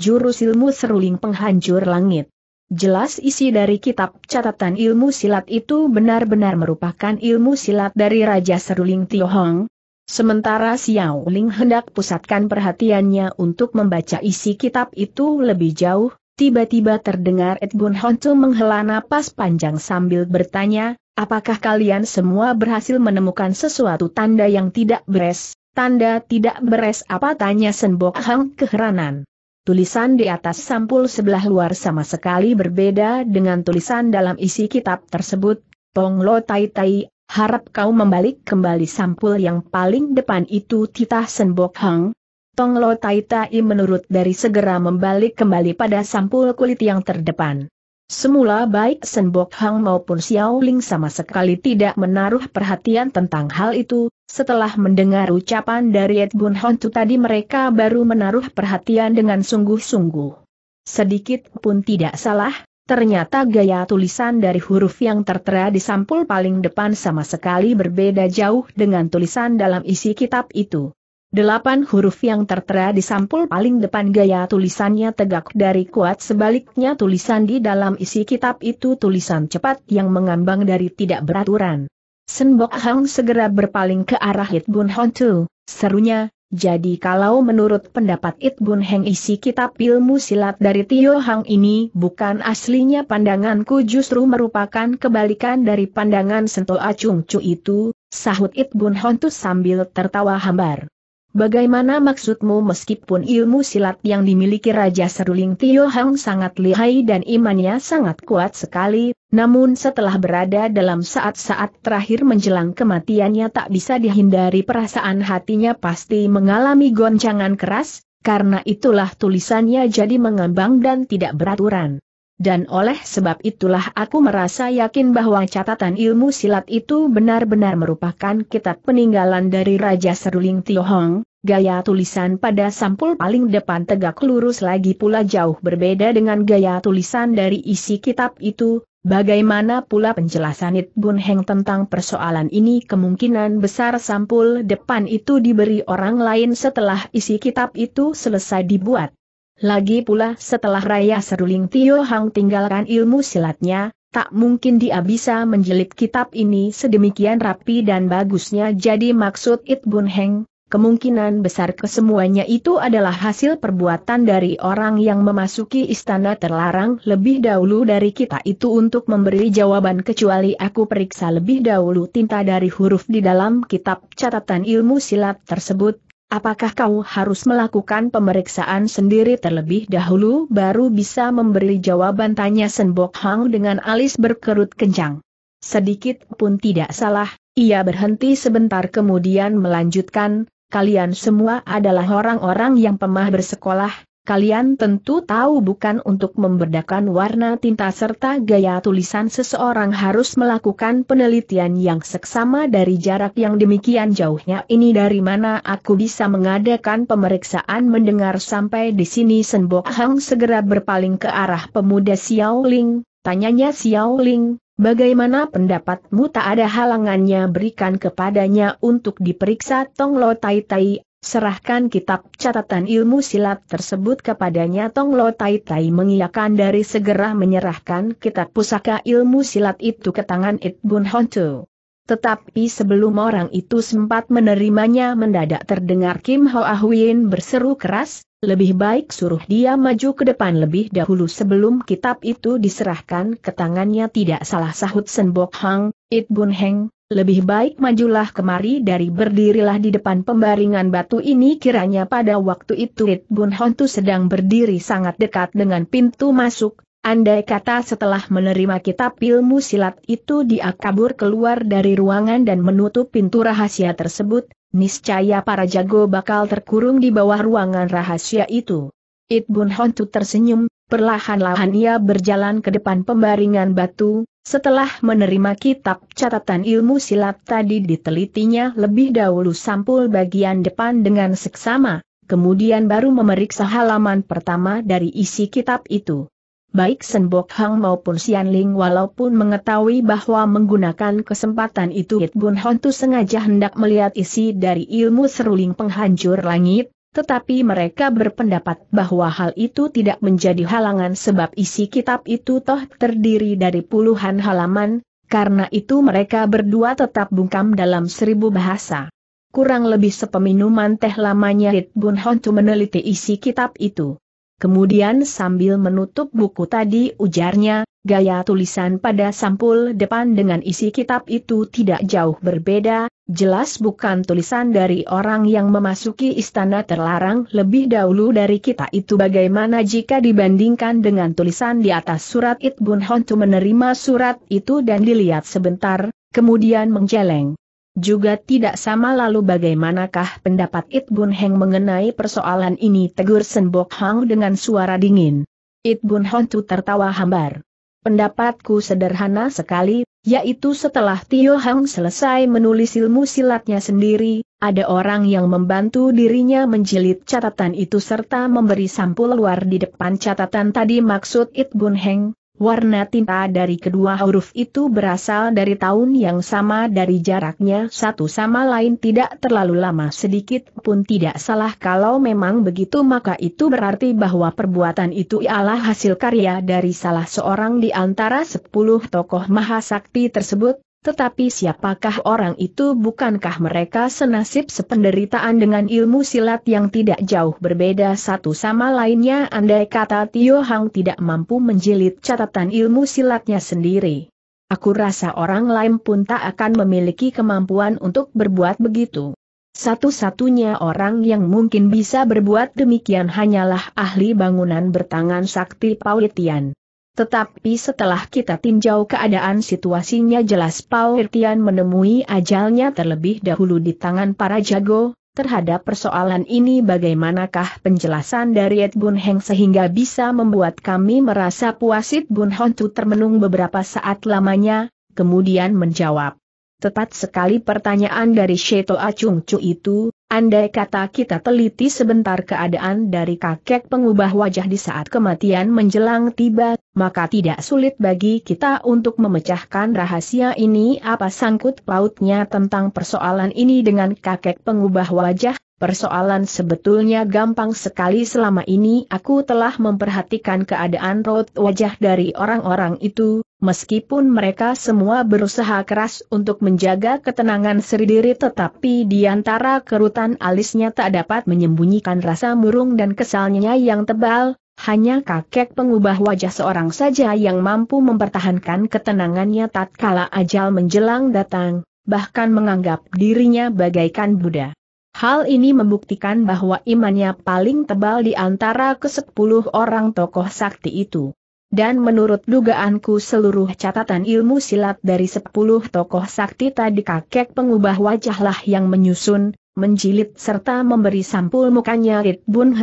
jurus ilmu seruling penghancur langit. Jelas isi dari kitab catatan ilmu silat itu benar-benar merupakan ilmu silat dari Raja Seruling Tiohong, Sementara Xiao Ling hendak pusatkan perhatiannya untuk membaca isi kitab itu lebih jauh, tiba-tiba terdengar Ed Bun Honcu menghela napas panjang sambil bertanya, apakah kalian semua berhasil menemukan sesuatu tanda yang tidak beres? Tanda tidak beres apa tanya Senbok Hang keheranan. Tulisan di atas sampul sebelah luar sama sekali berbeda dengan tulisan dalam isi kitab tersebut. Pong Lo Tai Tai harap kau membalik kembali sampul yang paling depan itu titah Senbok Hang. Tong Lo Tai Tai menurut dari segera membalik kembali pada sampul kulit yang terdepan. Semula baik Senbok Hang maupun Xiao Ling sama sekali tidak menaruh perhatian tentang hal itu, setelah mendengar ucapan dari Ed Bun Hontu tadi mereka baru menaruh perhatian dengan sungguh-sungguh. Sedikit pun tidak salah, Ternyata gaya tulisan dari huruf yang tertera di sampul paling depan sama sekali berbeda jauh dengan tulisan dalam isi kitab itu. Delapan huruf yang tertera di sampul paling depan gaya tulisannya tegak dari kuat sebaliknya tulisan di dalam isi kitab itu tulisan cepat yang mengambang dari tidak beraturan. Senbok Hang segera berpaling ke arah Hit Bun Hontu, serunya, jadi kalau menurut pendapat It Bun Heng isi kitab ilmu silat dari Tio Hang ini bukan aslinya pandanganku justru merupakan kebalikan dari pandangan Sento Acung Cu itu, sahut It Bun Hontus sambil tertawa hambar. Bagaimana maksudmu meskipun ilmu silat yang dimiliki Raja Seruling Tio Hang sangat lihai dan imannya sangat kuat sekali, namun setelah berada dalam saat-saat terakhir menjelang kematiannya tak bisa dihindari perasaan hatinya pasti mengalami goncangan keras, karena itulah tulisannya jadi mengambang dan tidak beraturan. Dan oleh sebab itulah aku merasa yakin bahwa catatan ilmu silat itu benar-benar merupakan kitab peninggalan dari Raja Seruling Tiohong, gaya tulisan pada sampul paling depan tegak lurus lagi pula jauh berbeda dengan gaya tulisan dari isi kitab itu, Bagaimana pula penjelasan It Bun Heng tentang persoalan ini? Kemungkinan besar sampul depan itu diberi orang lain setelah isi kitab itu selesai dibuat. Lagi pula setelah Raya Seruling Tio Hang tinggalkan ilmu silatnya, tak mungkin dia bisa menjelit kitab ini sedemikian rapi dan bagusnya. Jadi maksud It Bun Heng, kemungkinan besar kesemuanya itu adalah hasil perbuatan dari orang yang memasuki istana terlarang lebih dahulu dari kita itu untuk memberi jawaban kecuali aku periksa lebih dahulu tinta dari huruf di dalam kitab catatan ilmu silat tersebut. Apakah kau harus melakukan pemeriksaan sendiri terlebih dahulu baru bisa memberi jawaban tanya Senbok Hang dengan alis berkerut kencang. Sedikit pun tidak salah, ia berhenti sebentar kemudian melanjutkan, kalian semua adalah orang-orang yang pemah bersekolah, Kalian tentu tahu bukan untuk membedakan warna tinta serta gaya tulisan seseorang harus melakukan penelitian yang seksama dari jarak yang demikian jauhnya. Ini dari mana aku bisa mengadakan pemeriksaan mendengar sampai di sini? Senbok Hang segera berpaling ke arah pemuda Xiao Ling, tanyanya Xiao Ling, Bagaimana pendapatmu? Tak ada halangannya berikan kepadanya untuk diperiksa. Tong Lo Tai Tai Serahkan kitab catatan ilmu silat tersebut kepadanya. Tong Lo Tai Tai mengiyakan dari segera menyerahkan kitab pusaka ilmu silat itu ke tangan It Bun Hontu. Tetapi sebelum orang itu sempat menerimanya mendadak terdengar Kim Hoa Huyen berseru keras, lebih baik suruh dia maju ke depan lebih dahulu sebelum kitab itu diserahkan ke tangannya. Tidak salah sahut Sen Bok Hang, It Bun Heng, lebih baik majulah kemari dari berdirilah di depan pembaringan batu ini. Kiranya pada waktu itu Rit Bun Hontu sedang berdiri sangat dekat dengan pintu masuk, andai kata setelah menerima kitab ilmu silat itu dia kabur keluar dari ruangan dan menutup pintu rahasia tersebut, niscaya para jago bakal terkurung di bawah ruangan rahasia itu. It Bun Hontu tersenyum, perlahan-lahan ia berjalan ke depan pembaringan batu, setelah menerima kitab catatan ilmu silat tadi ditelitinya lebih dahulu sampul bagian depan dengan seksama, kemudian baru memeriksa halaman pertama dari isi kitab itu. Baik Sen Bok Hang maupun Xian Ling walaupun mengetahui bahwa menggunakan kesempatan itu It Bun Hontu sengaja hendak melihat isi dari ilmu seruling penghancur langit, tetapi mereka berpendapat bahwa hal itu tidak menjadi halangan sebab isi kitab itu toh terdiri dari puluhan halaman, karena itu mereka berdua tetap bungkam dalam seribu bahasa. Kurang lebih sepeminuman teh lamanya Rit Bun Hontu meneliti isi kitab itu. Kemudian sambil menutup buku tadi ujarnya, gaya tulisan pada sampul depan dengan isi kitab itu tidak jauh berbeda, jelas bukan tulisan dari orang yang memasuki istana terlarang lebih dahulu dari kita itu bagaimana jika dibandingkan dengan tulisan di atas surat It Bun Hontu menerima surat itu dan dilihat sebentar, kemudian menjeleng. Juga tidak sama lalu bagaimanakah pendapat It Bun Heng mengenai persoalan ini tegur Sen Bok Hang dengan suara dingin. It Bun Hontu tertawa hambar. Pendapatku sederhana sekali, yaitu setelah Tio Hang selesai menulis ilmu silatnya sendiri, ada orang yang membantu dirinya menjilid catatan itu serta memberi sampul luar di depan catatan tadi maksud It Bun Heng, Warna tinta dari kedua huruf itu berasal dari tahun yang sama dari jaraknya satu sama lain tidak terlalu lama sedikit pun tidak salah. Kalau memang begitu maka itu berarti bahwa perbuatan itu ialah hasil karya dari salah seorang di antara sepuluh tokoh mahasakti tersebut, tetapi siapakah orang itu bukankah mereka senasib sependeritaan dengan ilmu silat yang tidak jauh berbeda satu sama lainnya andai kata Tio Hang tidak mampu menjilid catatan ilmu silatnya sendiri. Aku rasa orang lain pun tak akan memiliki kemampuan untuk berbuat begitu. Satu-satunya orang yang mungkin bisa berbuat demikian hanyalah ahli bangunan bertangan sakti Paulitian. Tetapi setelah kita tinjau keadaan situasinya jelas Paul Irtian menemui ajalnya terlebih dahulu di tangan para jago, terhadap persoalan ini bagaimanakah penjelasan dari Ed Bun Heng sehingga bisa membuat kami merasa puasit Bun Hontu termenung beberapa saat lamanya, kemudian menjawab. Tepat sekali pertanyaan dari Sheto Acung Cu itu, andai kata kita teliti sebentar keadaan dari kakek pengubah wajah di saat kematian menjelang tiba, maka tidak sulit bagi kita untuk memecahkan rahasia ini. Apa sangkut pautnya tentang persoalan ini dengan kakek pengubah wajah, Persoalan sebetulnya gampang sekali selama ini aku telah memperhatikan keadaan raut wajah dari orang-orang itu, meskipun mereka semua berusaha keras untuk menjaga ketenangan sendiri tetapi di antara kerutan alisnya tak dapat menyembunyikan rasa murung dan kesalnya yang tebal, hanya kakek pengubah wajah seorang saja yang mampu mempertahankan ketenangannya tatkala ajal menjelang datang, bahkan menganggap dirinya bagaikan Buddha. Hal ini membuktikan bahwa imannya paling tebal di antara ke-10 orang tokoh sakti itu. Dan menurut dugaanku seluruh catatan ilmu silat dari 10 tokoh sakti tadi kakek pengubah wajahlah yang menyusun, menjilid serta memberi sampul mukanya It Bun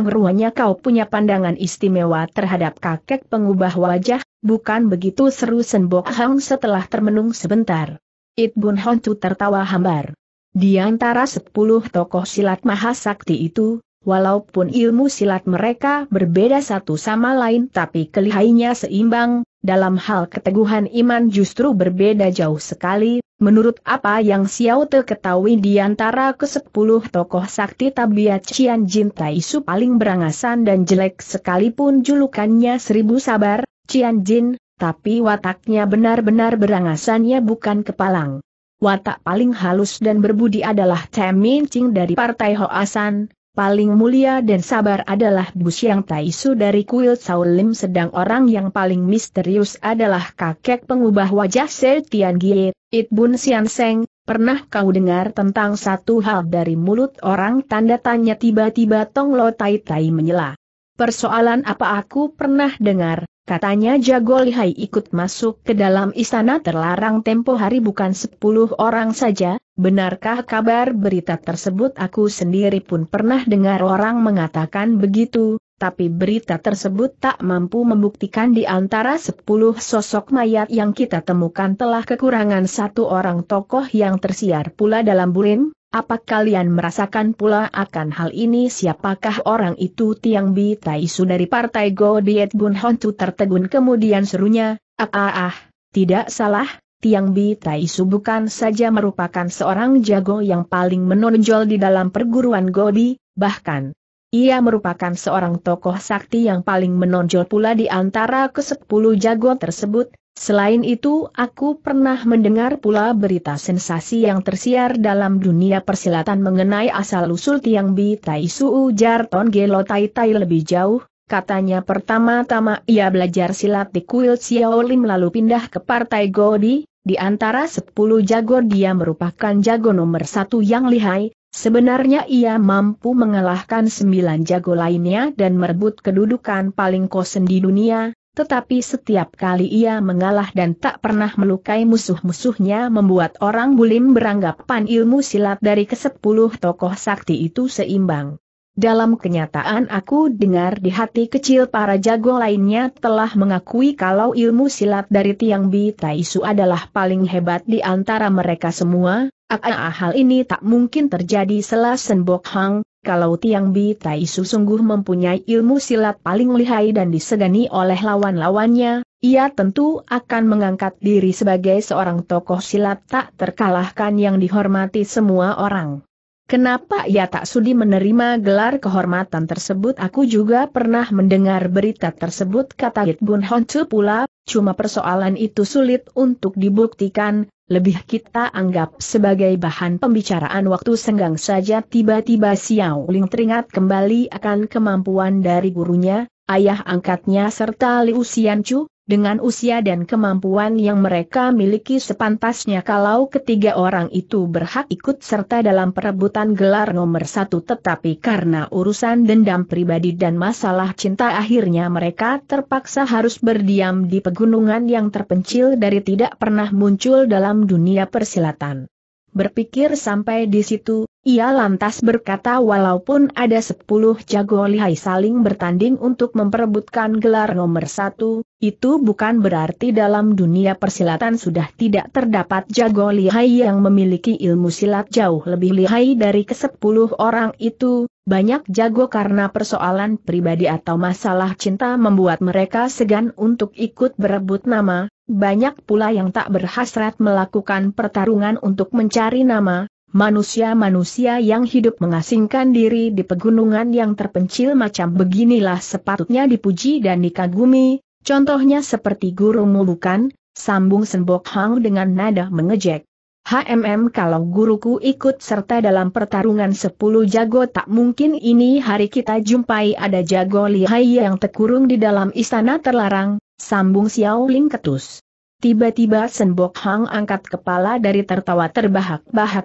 kau punya pandangan istimewa terhadap kakek pengubah wajah, bukan begitu seru Senbok Hang setelah termenung sebentar. It Bun tertawa hambar. Di antara sepuluh tokoh silat mahasakti itu, walaupun ilmu silat mereka berbeda satu sama lain tapi kelihainya seimbang, dalam hal keteguhan iman justru berbeda jauh sekali, menurut apa yang Xiao Te ketahui di antara ke-10 tokoh sakti tabiat Cian Jin Taisu paling berangasan dan jelek sekalipun julukannya seribu sabar, Cian Jin, tapi wataknya benar-benar berangasannya bukan kepalang. Watak paling halus dan berbudi adalah Min Ching dari Partai Hoasan, paling mulia dan sabar adalah Bu Xiang Taisu dari kuil Lim. Sedang orang yang paling misterius adalah kakek pengubah wajah Se Tian Gie, It Bun Sian Seng, pernah kau dengar tentang satu hal dari mulut orang? Tanda tanya tiba-tiba Tong Lo Tai Tai menyela. Persoalan apa aku pernah dengar, Katanya Jago Lihai ikut masuk ke dalam istana terlarang tempo hari bukan sepuluh orang saja, benarkah kabar berita tersebut? Aku sendiri pun pernah dengar orang mengatakan begitu, tapi berita tersebut tak mampu membuktikan di antara sepuluh sosok mayat yang kita temukan telah kekurangan satu orang tokoh yang tersiar pula dalam bulim, apa kalian merasakan pula akan hal ini? Siapakah orang itu? Tiang Bi Taisu dari partai Go Diet Bun Hontu tertegun. Kemudian serunya, ah ah ah, tidak salah, Tiang Bi Taisu bukan saja merupakan seorang jago yang paling menonjol di dalam perguruan Godi, bahkan ia merupakan seorang tokoh sakti yang paling menonjol pula di antara ke-10 jago tersebut, Selain itu, aku pernah mendengar pula berita sensasi yang tersiar dalam dunia persilatan mengenai asal-usul Tiang Bi Tai Su ujar Ton Gelo Tai Tai lebih jauh, katanya pertama-tama ia belajar silat di kuil Xiao Lim lalu pindah ke partai Godi, di antara sepuluh jago dia merupakan jago nomor satu yang lihai, sebenarnya ia mampu mengalahkan sembilan jago lainnya dan merebut kedudukan paling kosen di dunia, tetapi setiap kali ia mengalah dan tak pernah melukai musuh-musuhnya membuat orang bulim beranggapan ilmu silat dari kesepuluh tokoh sakti itu seimbang. Dalam kenyataan aku dengar di hati kecil para jago lainnya telah mengakui kalau ilmu silat dari Tiang Bi Taisu adalah paling hebat di antara mereka semua, Ah, hal ini tak mungkin terjadi selas Senbok Hang, kalau Tiang Bi Taisu sungguh mempunyai ilmu silat paling lihai dan disegani oleh lawan-lawannya, ia tentu akan mengangkat diri sebagai seorang tokoh silat tak terkalahkan yang dihormati semua orang. Kenapa ia tak sudi menerima gelar kehormatan tersebut? Aku juga pernah mendengar berita tersebut kata Hit Bun Honcu pula, cuma persoalan itu sulit untuk dibuktikan, lebih kita anggap sebagai bahan pembicaraan waktu senggang saja. Tiba-tiba Xiao Ling teringat kembali akan kemampuan dari gurunya, ayah angkatnya serta Liu Xianchu, dengan usia dan kemampuan yang mereka miliki sepantasnya kalau ketiga orang itu berhak ikut serta dalam perebutan gelar nomor satu tetapi karena urusan dendam pribadi dan masalah cinta akhirnya mereka terpaksa harus berdiam di pegunungan yang terpencil dari tidak pernah muncul dalam dunia persilatan. Berpikir sampai di situ, ia lantas berkata walaupun ada sepuluh jago lihai saling bertanding untuk memperebutkan gelar nomor satu, itu bukan berarti dalam dunia persilatan sudah tidak terdapat jago lihai yang memiliki ilmu silat jauh lebih lihai dari kesepuluh orang itu, banyak jago karena persoalan pribadi atau masalah cinta membuat mereka segan untuk ikut berebut nama, banyak pula yang tak berhasrat melakukan pertarungan untuk mencari nama, manusia-manusia yang hidup mengasingkan diri di pegunungan yang terpencil macam beginilah sepatutnya dipuji dan dikagumi, contohnya seperti gurumu bukan, sambung Senbok Hang dengan nada mengejek. HMM kalau guruku ikut serta dalam pertarungan sepuluh jago tak mungkin ini hari kita jumpai ada jago lihai yang terkurung di dalam istana terlarang, Sambung Xiao Ling ketus. Tiba-tiba Senbok Hang angkat kepala dari tertawa terbahak-bahak.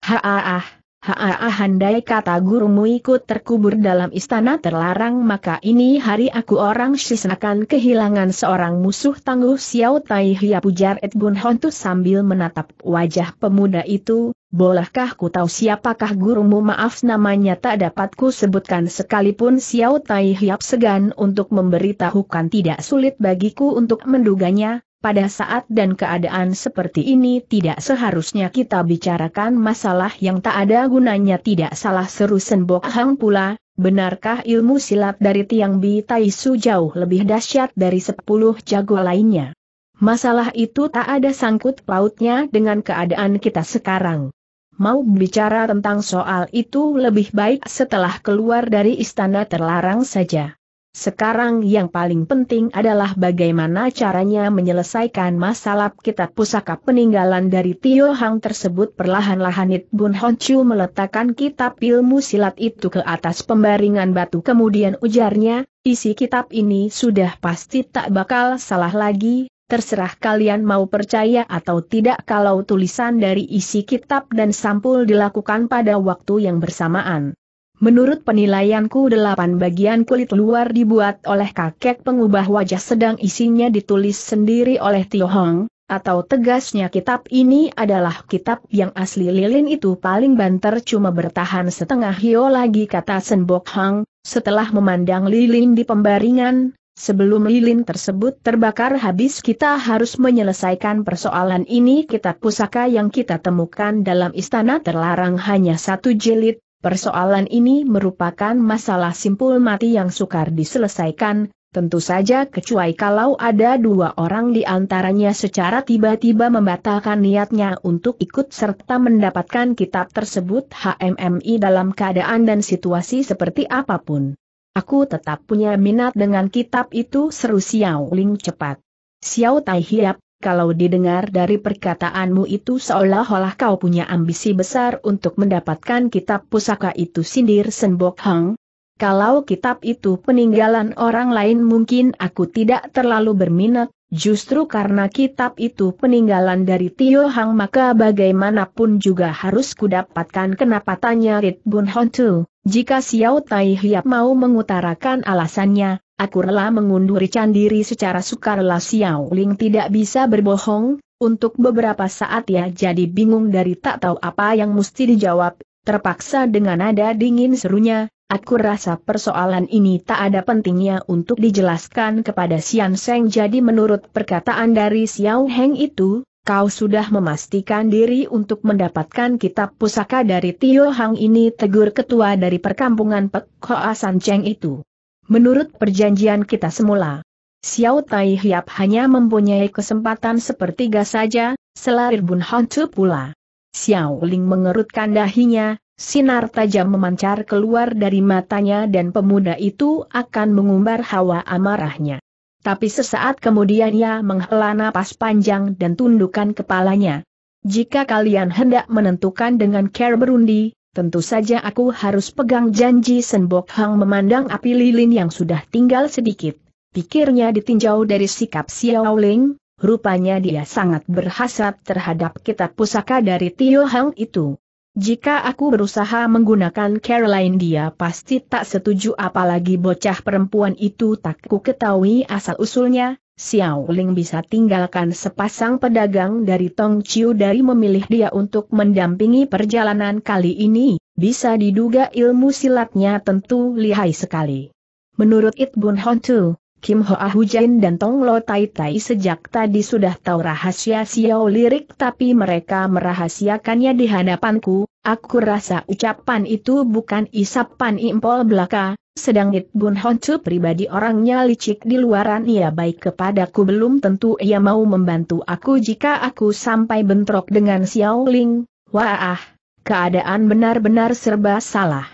Haa haa haa handai kata gurumu ikut terkubur dalam istana terlarang maka ini hari aku orang Shisen akan kehilangan seorang musuh tangguh Xiao Tai Hia pujar Et Bun Hontu sambil menatap wajah pemuda itu, bolehkah ku tahu siapakah gurumu? Maaf namanya tak dapat ku sebutkan sekalipun Xiao Tai Hiap segan untuk memberitahukan. Tidak sulit bagiku untuk menduganya, pada saat dan keadaan seperti ini tidak seharusnya kita bicarakan masalah yang tak ada gunanya tidak salah seru Senbok Hang pula, benarkah ilmu silat dari Tiang Bi Tai Su jauh lebih dahsyat dari sepuluh jago lainnya? Masalah itu tak ada sangkut pautnya dengan keadaan kita sekarang. Mau bicara tentang soal itu lebih baik setelah keluar dari istana terlarang saja. Sekarang yang paling penting adalah bagaimana caranya menyelesaikan masalah kitab pusaka peninggalan dari Tio Hang tersebut perlahan-lahan It Bun Honchu meletakkan kitab ilmu silat itu ke atas pembaringan batu. Kemudian ujarnya, isi kitab ini sudah pasti tak bakal salah lagi, terserah kalian mau percaya atau tidak kalau tulisan dari isi kitab dan sampul dilakukan pada waktu yang bersamaan. Menurut penilaianku delapan bagian kulit luar dibuat oleh kakek pengubah wajah sedang isinya ditulis sendiri oleh Tio Hong, atau tegasnya kitab ini adalah kitab yang asli lilin itu paling banter cuma bertahan setengah hio lagi kata Senbok Hang, setelah memandang lilin di pembaringan, Sebelum lilin tersebut terbakar habis kita harus menyelesaikan persoalan ini. Kitab pusaka yang kita temukan dalam istana terlarang hanya satu jilid, persoalan ini merupakan masalah simpul mati yang sukar diselesaikan, tentu saja kecuali kalau ada dua orang di antaranya secara tiba-tiba membatalkan niatnya untuk ikut serta mendapatkan kitab tersebut HMMI dalam keadaan dan situasi seperti apa pun. Aku tetap punya minat dengan kitab itu seru Xiao Ling cepat. Xiao Tai Hiap, kalau didengar dari perkataanmu itu seolah-olah kau punya ambisi besar untuk mendapatkan kitab pusaka itu sindir Senbok Hang. Kalau kitab itu peninggalan orang lain mungkin aku tidak terlalu berminat, justru karena kitab itu peninggalan dari Tio Hang maka bagaimanapun juga harus kudapatkan kenapa tanya Rit Bun Hontu. Jika Xiao Tai Hiap mau mengutarakan alasannya, aku rela mengunduri candiri secara sukarela Xiao Ling tidak bisa berbohong, untuk beberapa saat ya jadi bingung dari tak tahu apa yang mesti dijawab, terpaksa dengan nada dingin serunya, aku rasa persoalan ini tak ada pentingnya untuk dijelaskan kepada Xian Seng. Jadi menurut perkataan dari Xiao Heng itu, kau sudah memastikan diri untuk mendapatkan kitab pusaka dari Tio Hang ini tegur ketua dari perkampungan Pek Hoa San Cheng itu. Menurut perjanjian kita semula, Xiao Tai Hiap hanya mempunyai kesempatan sepertiga saja, selarir Bun Hantu pula. Xiao Ling mengerutkan dahinya, sinar tajam memancar keluar dari matanya dan pemuda itu akan mengumbar hawa amarahnya tapi sesaat kemudian ia menghela napas panjang dan tundukkan kepalanya. Jika kalian hendak menentukan dengan care berundi, tentu saja aku harus pegang janji Senbok Hang memandang api lilin yang sudah tinggal sedikit. Pikirnya ditinjau dari sikap Xiao Ling, rupanya dia sangat berhasrat terhadap kitab pusaka dari Tio Hang itu. Jika aku berusaha menggunakan Caroline dia pasti tak setuju apalagi bocah perempuan itu tak ku ketahui asal-usulnya, Xiao Ling bisa tinggalkan sepasang pedagang dari Tong Chiu dari memilih dia untuk mendampingi perjalanan kali ini, bisa diduga ilmu silatnya tentu lihai sekali. Menurut It Bun Hontu, Kim Hoa Hujan dan Tong Lo Tai Tai sejak tadi sudah tahu rahasia Xiao Lirik tapi mereka merahasiakannya di hadapanku, aku rasa ucapan itu bukan isapan impol belaka, sedang It Bun Honcu pribadi orangnya licik di luaran ia baik kepadaku belum tentu ia mau membantu aku jika aku sampai bentrok dengan Xiao Ling, wah keadaan benar-benar serba salah.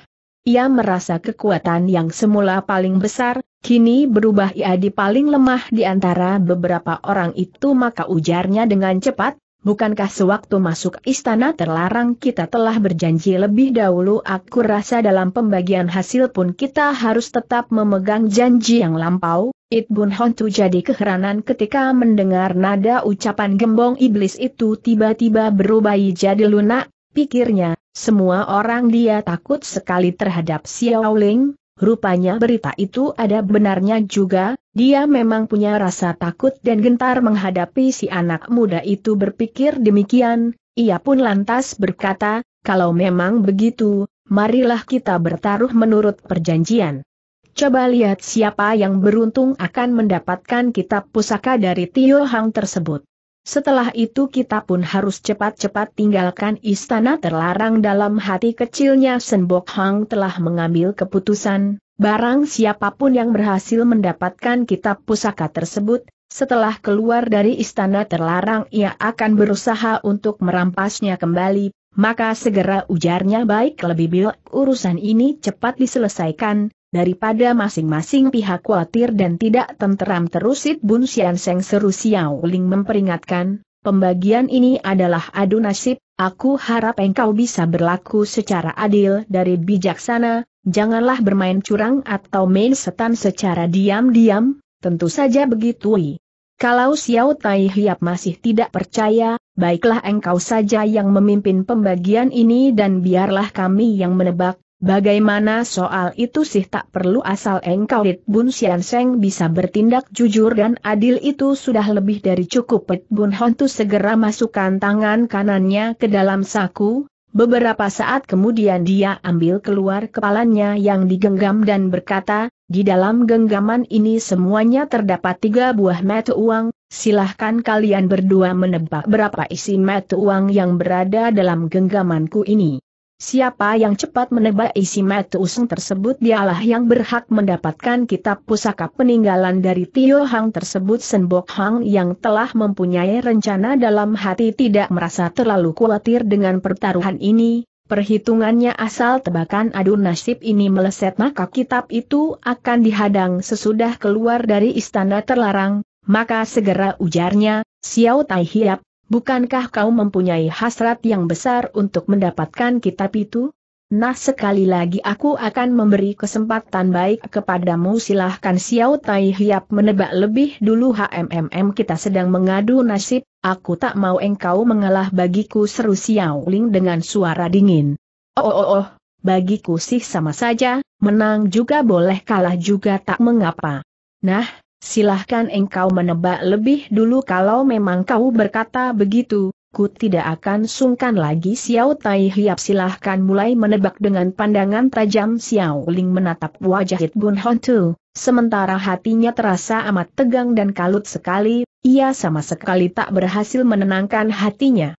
Ia merasa kekuatan yang semula paling besar, Kini berubah ia di paling lemah di antara beberapa orang itu maka ujarnya dengan cepat, bukankah sewaktu masuk istana terlarang kita telah berjanji lebih dahulu? Aku rasa dalam pembagian hasil pun kita harus tetap memegang janji yang lampau, It Bun Hontu jadi keheranan ketika mendengar nada ucapan gembong iblis itu tiba-tiba berubah jadi lunak, pikirnya, semua orang dia takut sekali terhadap Xiao Ling, Rupanya berita itu ada benarnya juga, dia memang punya rasa takut dan gentar menghadapi si anak muda itu berpikir demikian, ia pun lantas berkata, kalau memang begitu, marilah kita bertaruh menurut perjanjian. Coba lihat siapa yang beruntung akan mendapatkan kitab pusaka dari Tio Hang tersebut. Setelah itu kita pun harus cepat-cepat tinggalkan istana terlarang dalam hati kecilnya. Senbok Hang telah mengambil keputusan, barang siapa pun yang berhasil mendapatkan kitab pusaka tersebut, setelah keluar dari istana terlarang ia akan berusaha untuk merampasnya kembali, maka segera ujarnya baik. Lebih baik urusan ini cepat diselesaikan, daripada masing-masing pihak khawatir dan tidak tenteram terusit Bun Sian Seng seru Xiao Ling memperingatkan, pembagian ini adalah adu nasib, aku harap engkau bisa berlaku secara adil dari bijaksana, janganlah bermain curang atau main setan secara diam-diam, tentu saja begitu. Kalau Xiao Tai Hiap masih tidak percaya, baiklah engkau saja yang memimpin pembagian ini dan biarlah kami yang menebak, bagaimana soal itu sih tak perlu asal engkau It Bun Sian Seng bisa bertindak jujur dan adil itu sudah lebih dari cukup It Bun Hontu segera masukkan tangan kanannya ke dalam saku, Beberapa saat kemudian dia ambil keluar kepalanya yang digenggam dan berkata, di dalam genggaman ini semuanya terdapat tiga buah mata uang, silahkan kalian berdua menebak berapa isi mata uang yang berada dalam genggamanku ini. Siapa yang cepat menebak isi mata usung tersebut dialah yang berhak mendapatkan kitab pusaka peninggalan dari Tio Hang tersebut. Senbok Hang yang telah mempunyai rencana dalam hati tidak merasa terlalu khawatir dengan pertaruhan ini, perhitungannya asal tebakan adu nasib ini meleset maka kitab itu akan dihadang sesudah keluar dari istana terlarang, maka segera ujarnya, Xiao Tai Hiap, Bukankah kau mempunyai hasrat yang besar untuk mendapatkan kitab itu? Nah sekali lagi aku akan memberi kesempatan baik kepadamu silahkan Xiao Tai Hiap menebak lebih dulu HMMM kita sedang mengadu nasib, aku tak mau engkau mengalah bagiku seru Xiao Ling dengan suara dingin. Oh oh oh, bagiku sih sama saja, menang juga boleh kalah juga tak mengapa. Nah, Silahkan engkau menebak lebih dulu kalau memang kau berkata begitu, ku tidak akan sungkan lagi Xiao Tai Hiap silahkan mulai menebak dengan pandangan tajam Xiao Ling menatap wajah Hit Bun Hontu, sementara hatinya terasa amat tegang dan kalut sekali, ia sama sekali tak berhasil menenangkan hatinya.